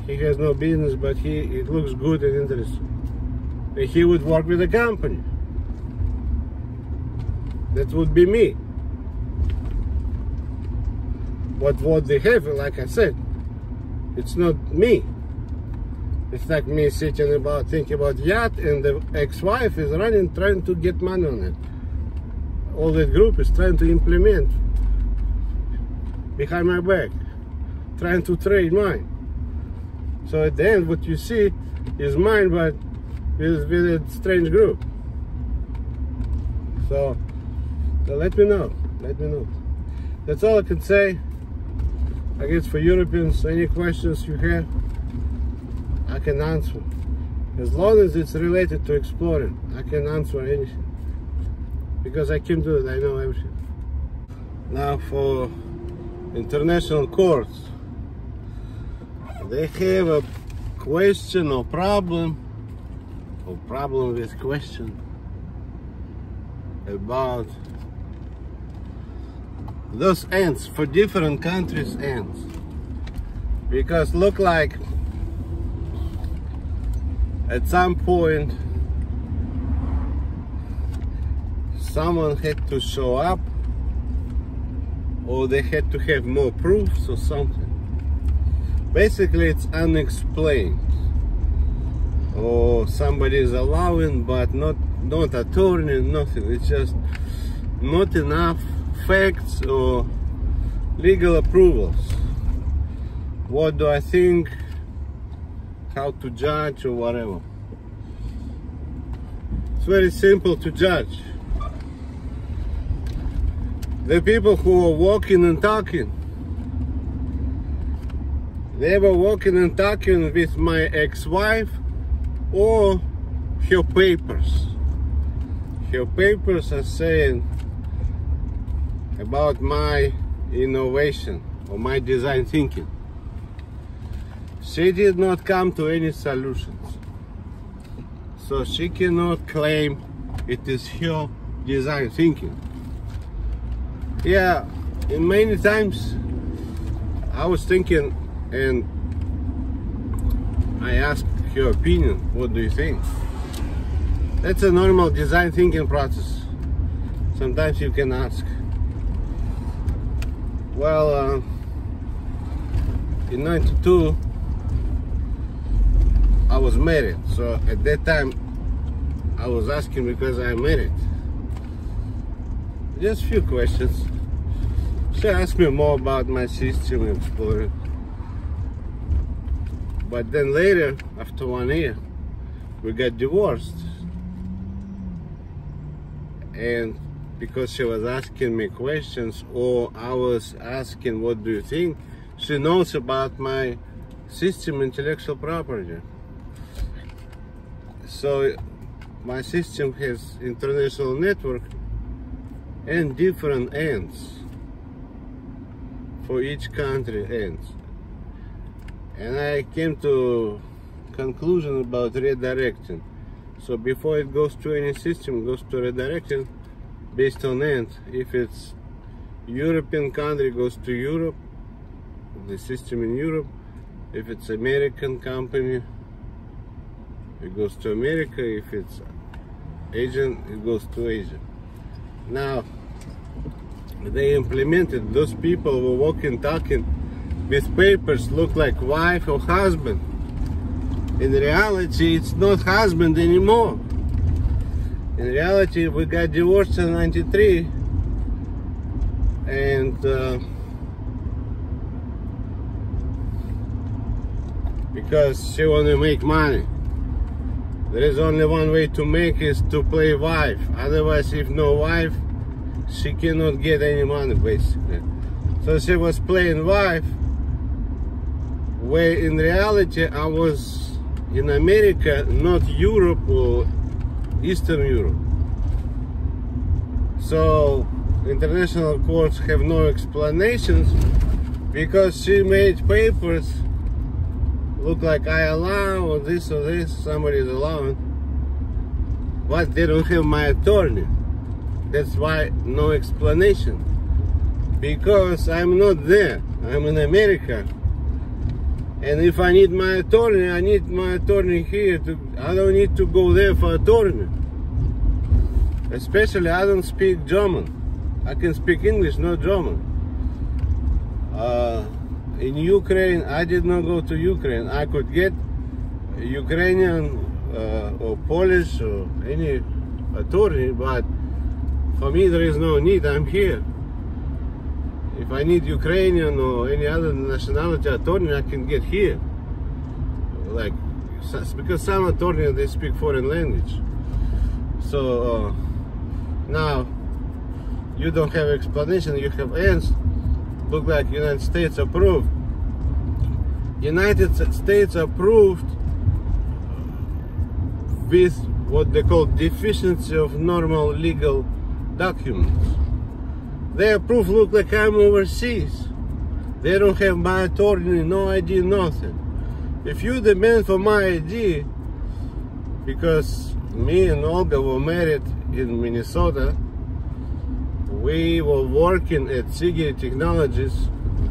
He has no business but he it looks good and interesting. And he would work with a company. That would be me. What what they have like i said it's not me it's like me sitting about thinking about yacht and the ex-wife is running trying to get money on it all that group is trying to implement behind my back trying to trade mine. So at the end, what you see is mine, but with, with a strange group. So, so let me know. Let me know. That's all I can say. I guess for Europeans, any questions you have, I can answer. As long as it's related to exploring, I can answer anything. Because I can do it, I know everything. Now for international courts they have a question or problem or problem with question about those ends for different countries ends because look like at some point someone had to show up or they had to have more proofs or something. Basically it's unexplained. Or somebody is allowing but not not attorney nothing. It's just not enough facts or legal approvals. What do I think how to judge or whatever it's very simple to judge the people who are walking and talking they were walking and talking with my ex-wife or her papers. Her papers are saying about my innovation or my design thinking. She did not come to any solutions. So she cannot claim it is her design thinking. Yeah, in many times I was thinking and I asked your opinion. What do you think? That's a normal design thinking process. Sometimes you can ask. Well, uh, in 92, I was married. So at that time, I was asking because I'm married. Just a few questions. She asked me more about my system exploring. But then later, after one year, we got divorced. And because she was asking me questions or I was asking what do you think, she knows about my system intellectual property. So my system has international network and different ends. For each country ends. And I came to conclusion about redirecting so before it goes to any system goes to redirecting based on end if it's European country goes to Europe the system in Europe. If it's American company it goes to America if it's Asian it goes to Asia now they implemented those people were walking talking with papers look like wife or husband. In reality, it's not husband anymore. In reality, we got divorced in 93 and uh, because she want to make money. There is only one way to make is to play wife. Otherwise, if no wife, she cannot get any money basically. So she was playing wife where in reality I was in America, not Europe or Eastern Europe. So international courts have no explanations because she made papers look like I allow or this or this, somebody is allowing, but they don't have my attorney. That's why no explanation. Because I'm not there. I'm in America. And if I need my attorney, I need my attorney here. To, I don't need to go there for attorney. Especially, I don't speak German. I can speak English, not German. Uh, in Ukraine, I did not go to Ukraine. I could get Ukrainian uh, or Polish or any attorney, but for me, there is no need. I'm here if I need Ukrainian or any other nationality attorney, I can get here. Like, because some attorneys, they speak foreign language. So, uh, now, you don't have explanation, you have ends, look like United States approved. United States approved with what they call deficiency of normal legal documents. Their proof look like I'm overseas. They don't have my attorney, no ID, nothing. if you demand for my ID, because me and Olga were married in Minnesota, we were working at Seagate Technologies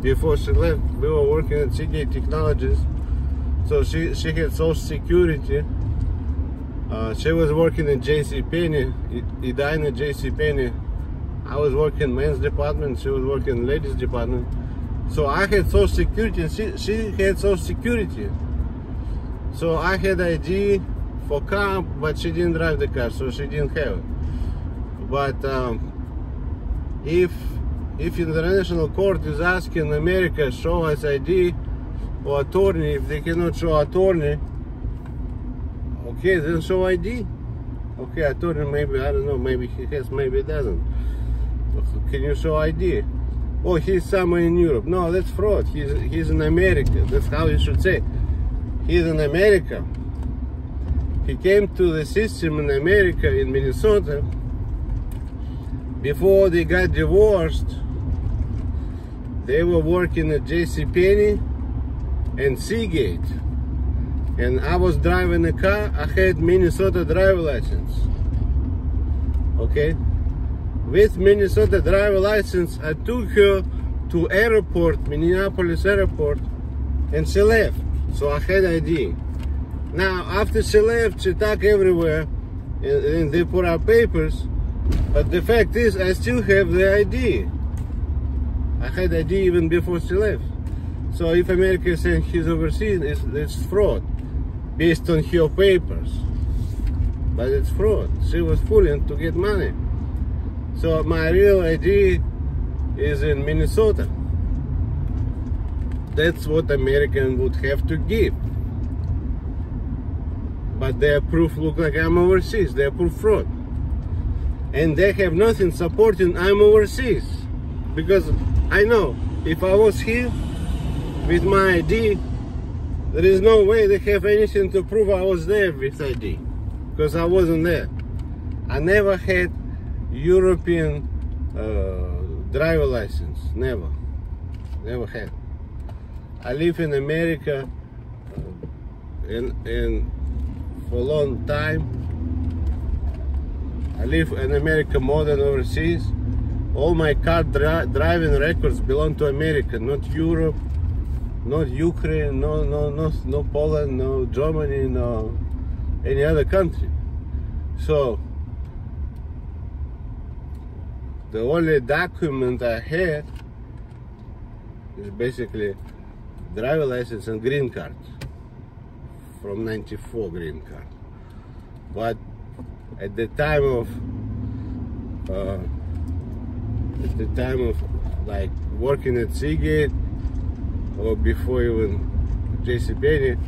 before she left. We were working at Seagate Technologies, so she she had Social Security. Uh, she was working in J.C. Penney, Edina J.C. Penney. I was working men's department. She was working ladies department. So I had Social Security, and she she had Social Security. So I had ID for car, but she didn't drive the car, so she didn't have it. But um, if if international court is asking America show us ID or attorney, if they cannot show attorney, okay, then show ID. Okay, attorney maybe I don't know, maybe he has, maybe he doesn't. Can you show ID? Oh, he's somewhere in Europe. No, that's fraud. He's he's in America. That's how you should say. He's in America. He came to the system in America, in Minnesota, before they got divorced. They were working at J.C. Penney and Seagate. And I was driving a car, I had Minnesota driver license. Okay? With Minnesota driver license, I took her to airport, Minneapolis airport, and she left. So I had ID. Now, after she left, she talked everywhere, and, and they put out papers. But the fact is, I still have the ID. I had ID even before she left. So if America saying he's overseas, it's, it's fraud based on her papers. But it's fraud. She was fooling to get money. So my real ID is in Minnesota. That's what American would have to give. But their proof look like I'm overseas. Their proof fraud. And they have nothing supporting I'm overseas. Because I know if I was here with my ID, there is no way they have anything to prove I was there with ID. Because I wasn't there. I never had European uh, driver license. Never. Never had. I live in America uh, and, and for a long time. I live in America more than overseas. All my car dri driving records belong to America, not Europe, not Ukraine, no, no, no, no Poland, no Germany, no any other country. So the only document I had is basically driver license and green card from 94 green card but at the time of uh, at the time of like working at Seagate or before even JCPenney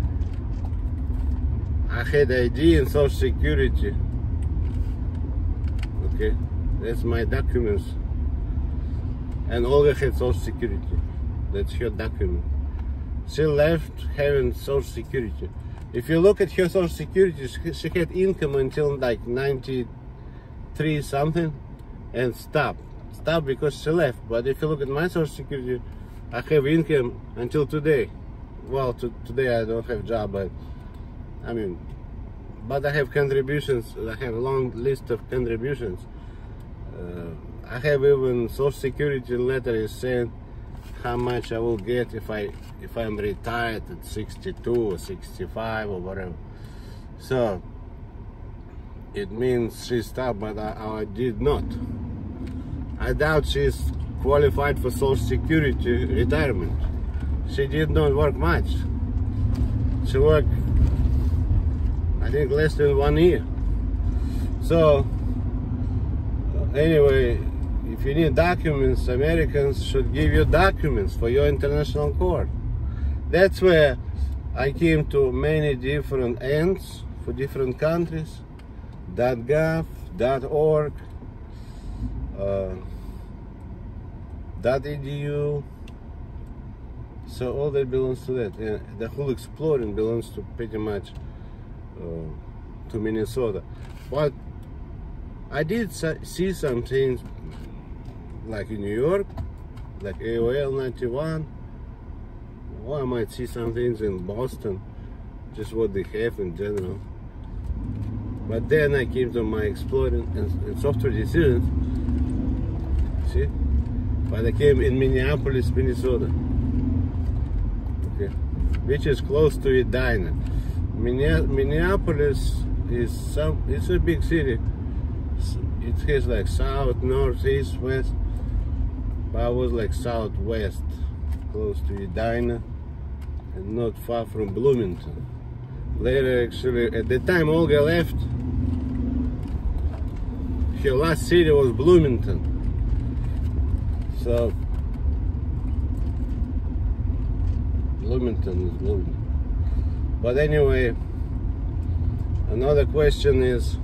I had ID and social security. Okay? That's my documents. And Olga had social security. That's her document. She left having social security if you look at her social security she had income until like 93 something and stopped. Stopped because she left. But if you look at my social security i have income until today. Well to, today i don't have job but i mean but i have contributions. I have a long list of contributions. Uh, i have even social security letter is saying how much I will get if I if I'm retired at 62 or 65 or whatever. So it means she stopped, but I, I did not. I doubt she's qualified for Social Security retirement. She did not work much. She worked, I think, less than one year. So, anyway, if you need documents, Americans should give you documents for your international court. That's where I came to many different ends for different countries. .gov, .org, uh, .edu. So all that belongs to that. The whole exploring belongs to pretty much uh, to Minnesota. But I did see some things like in New York, like AOL 91, or I might see some things in Boston. just what they have in general. But then I came to my exploring and, and software decisions. See? But I came in Minneapolis, Minnesota. Okay. Which is close to Edina. Minneapolis is some it's a big city. It has like south, north, east, west. But I was like southwest, close to Edina and not far from Bloomington. Later actually at the time Olga left her last city was Bloomington. So Bloomington is Bloomington. But anyway, another question is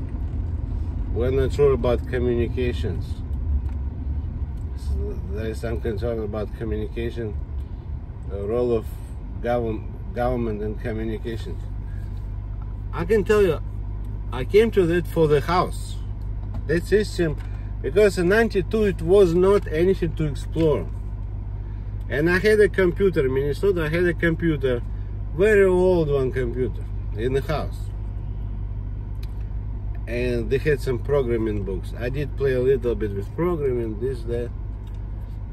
we're not sure about communications. There is some concern about communication, the role of government, government and communications. I can tell you, I came to that for the house. That system because in 92 it was not anything to explore. And I had a computer in Minnesota I had a computer very old one computer in the house. And they had some programming books. I did play a little bit with programming this that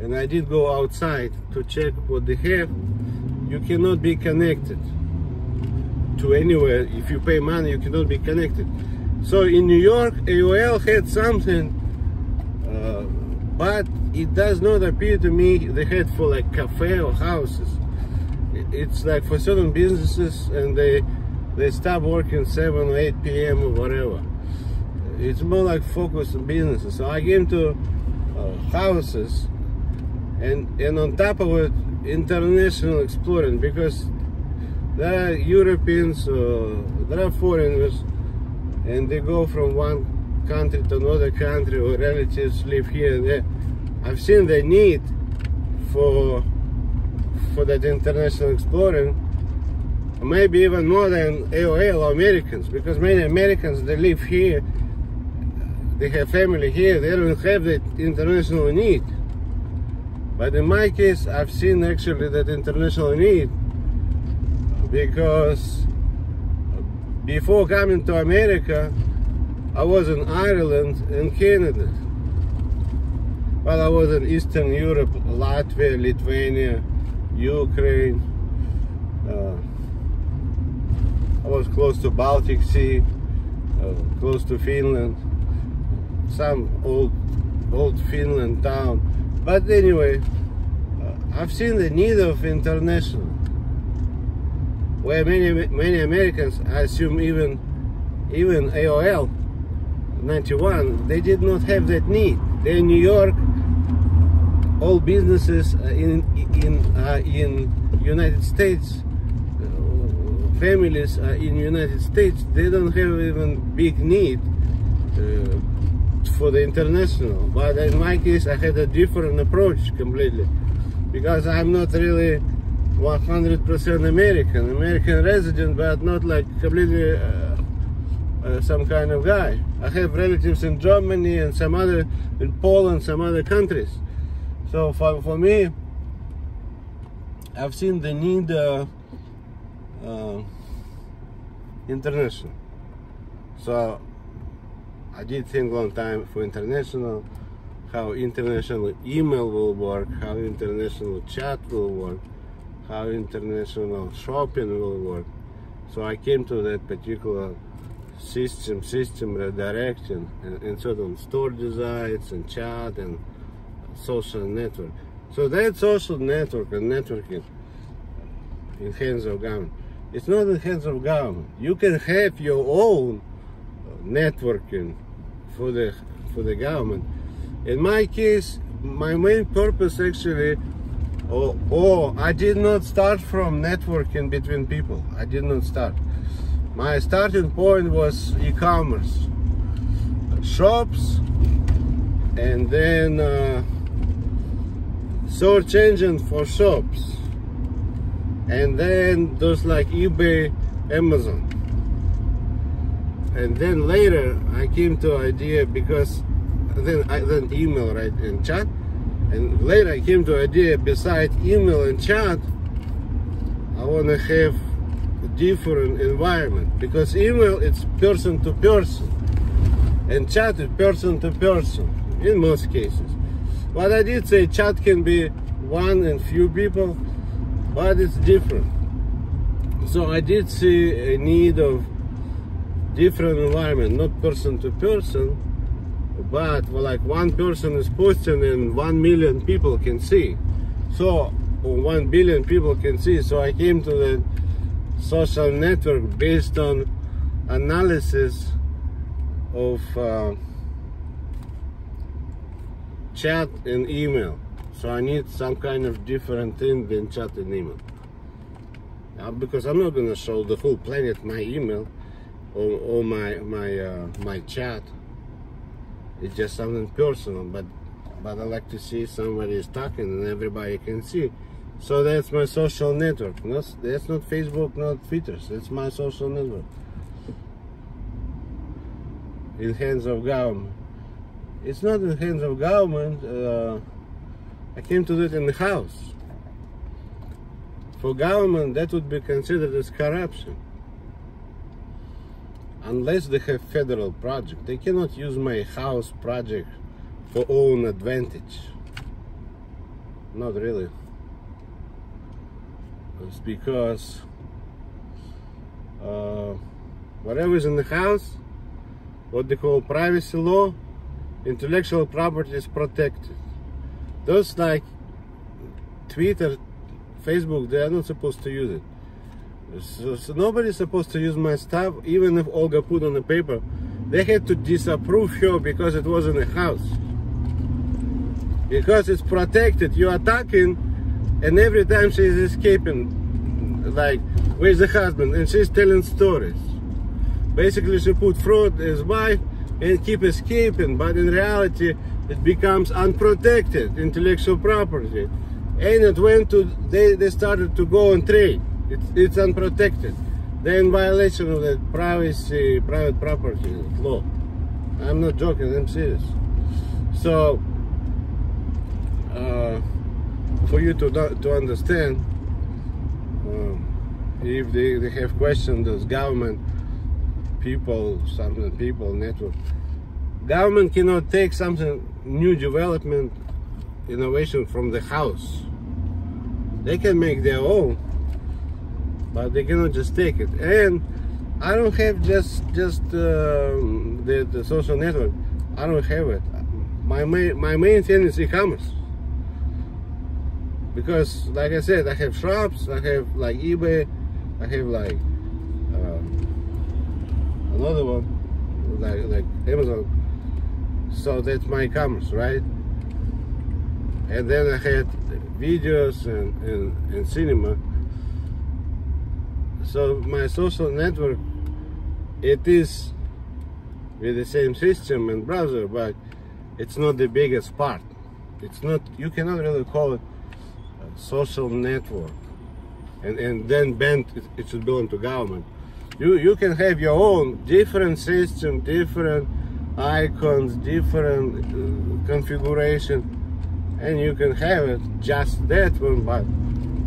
and I did go outside to check what they have you cannot be connected to anywhere if you pay money you cannot be connected so in New York, AOL had something, uh, but it does not appear to me they had for like cafe or houses. It's like for certain businesses and they they stop working 7 or 8 p.m. or whatever. It's more like focus on businesses. So I came to uh, houses and, and on top of it, international exploring because there are Europeans, uh, there are foreigners and they go from one country to another country or relatives live here and there. I've seen the need for for that international exploring maybe even more than AOL Americans because many Americans they live here they have family here they don't have that international need but in my case I've seen actually that international need because before coming to America, I was in Ireland and Canada. Well, I was in Eastern Europe, Latvia, Lithuania, Ukraine. Uh, I was close to Baltic Sea, uh, close to Finland, some old, old Finland town. But anyway, uh, I've seen the need of international where many many Americans, I assume even even AOL 91, they did not have that need. They in New York, all businesses in in uh, in United States, uh, families uh, in United States, they don't have even big need uh, for the international. But in my case, I had a different approach completely because I'm not really 100% American, American resident, but not like completely uh, uh, some kind of guy. I have relatives in Germany and some other, in Poland, some other countries. So for, for me, I've seen the need uh, uh international. So I did think long time for international, how international email will work, how international chat will work how international shopping will work. So I came to that particular system, system redirection, and, and of store designs and chat and social network. So that social network and networking in hands of government. It's not in hands of government. You can have your own networking for the for the government. In my case, my main purpose actually Oh, oh, I did not start from networking between people. I did not start. My starting point was e-commerce. Shops and then uh, search engine for shops. And then those like eBay, Amazon. And then later I came to idea because then I then email right in chat and later I came to idea beside email and chat, I want to have different environment because email it's person to person and chat is person to person in most cases. But I did say chat can be one and few people, but it's different. So I did see a need of different environment, not person to person, but like one person is posting and one million people can see. So one billion people can see. So I came to the social network based on analysis of uh, chat and email. So I need some kind of different thing than chat and email. Uh, because I'm not gonna show the whole planet my email or my my uh, my chat. It's just something personal, but but I like to see somebody is talking and everybody can see. So that's my social network. Not, that's not Facebook, not Twitter. That's my social network. In hands of government. It's not in hands of government. Uh, I came to it in the house. For government, that would be considered as corruption. Unless they have federal project. They cannot use my house project for own advantage. Not really. It's because uh, whatever is in the house, what they call privacy law, intellectual property is protected. Those like Twitter, Facebook, they are not supposed to use it. So, so nobody's supposed to use my stuff, even if Olga put on the paper. They had to disapprove her because it wasn't a house. Because it's protected. You are attacking, and every time she's escaping, like, where's the husband? And she's telling stories. Basically, she put fraud as wife and keep escaping, but in reality, it becomes unprotected intellectual property. And it went to, they, they started to go and trade. It's, it's unprotected. They're in violation of the privacy, private property law. I'm not joking, I'm serious. So, uh, for you to to understand um, if they, they have questioned those government people something people network government cannot take something new development innovation from the house they can make their own but they cannot just take it. And I don't have just just uh, the, the social network. I don't have it. My main my main thing is e-commerce. Because like I said I have shops I have like eBay I have like um, another one like like Amazon. So that's my e-commerce right? And then I had videos and, and, and cinema so my social network it is with the same system and browser but it's not the biggest part it's not you cannot really call it social network and, and then bend it, it should belong to government. You, you can have your own different system, different icons, different uh, configuration and you can have it just that one but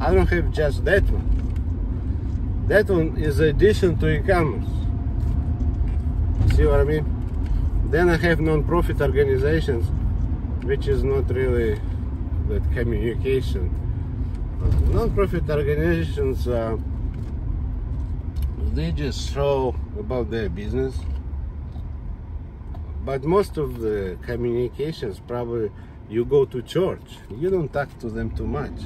I don't have just that one. That one is addition to e-commerce. See what I mean? Then I have non-profit organizations which is not really that communication non-profit organizations uh, they just show about their business but most of the communications probably you go to church you don't talk to them too much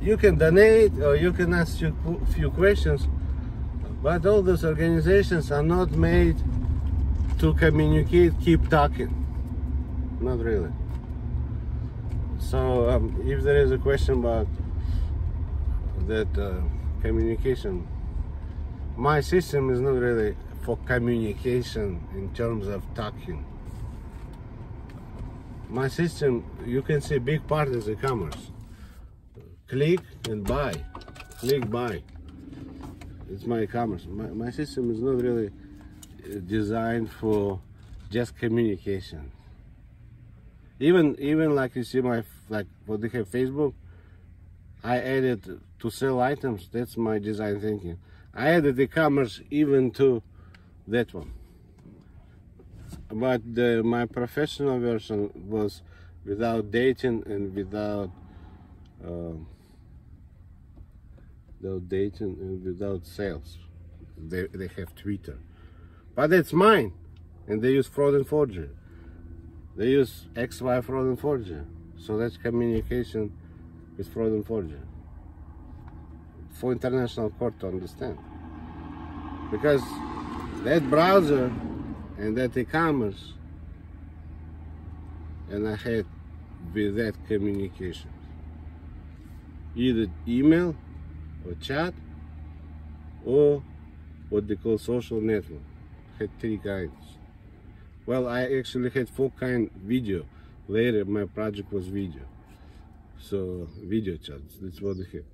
you can donate or you can ask a few questions but all those organizations are not made to communicate keep talking. Not really. So um, if there is a question about that uh, communication my system is not really for communication in terms of talking. My system you can see big part is e-commerce click and buy click buy it's my e-commerce my, my system is not really uh, designed for just communication even even like you see my like what they have Facebook I added to sell items. That's my design thinking. I added the commerce even to that one. But the, my professional version was without dating and without uh, without dating and without sales. They, they have Twitter. But it's mine. And they use fraud and forgery. They use XY fraud and forgery. So that's communication with fraud and forgery. For international court to understand. Because that browser and that e-commerce and I had with that communication. Either email or chat or what they call social network. Had three kinds. Well, I actually had four kind video. Later, my project was video. So, video chats, that's what they have.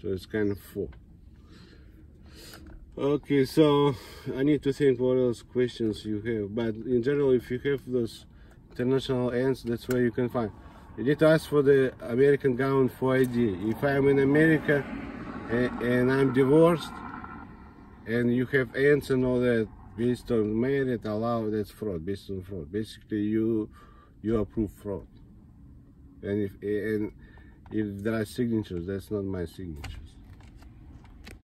So it's kind of four. Okay, so I need to think what else questions you have. But in general, if you have those international ends, that's where you can find. To ask for the American government for ID. If I'm in America and, and I'm divorced, and you have ends and all that based on merit, allow that's fraud, based on fraud. Basically, you you approve fraud. And if and if there are signatures, that's not my signatures.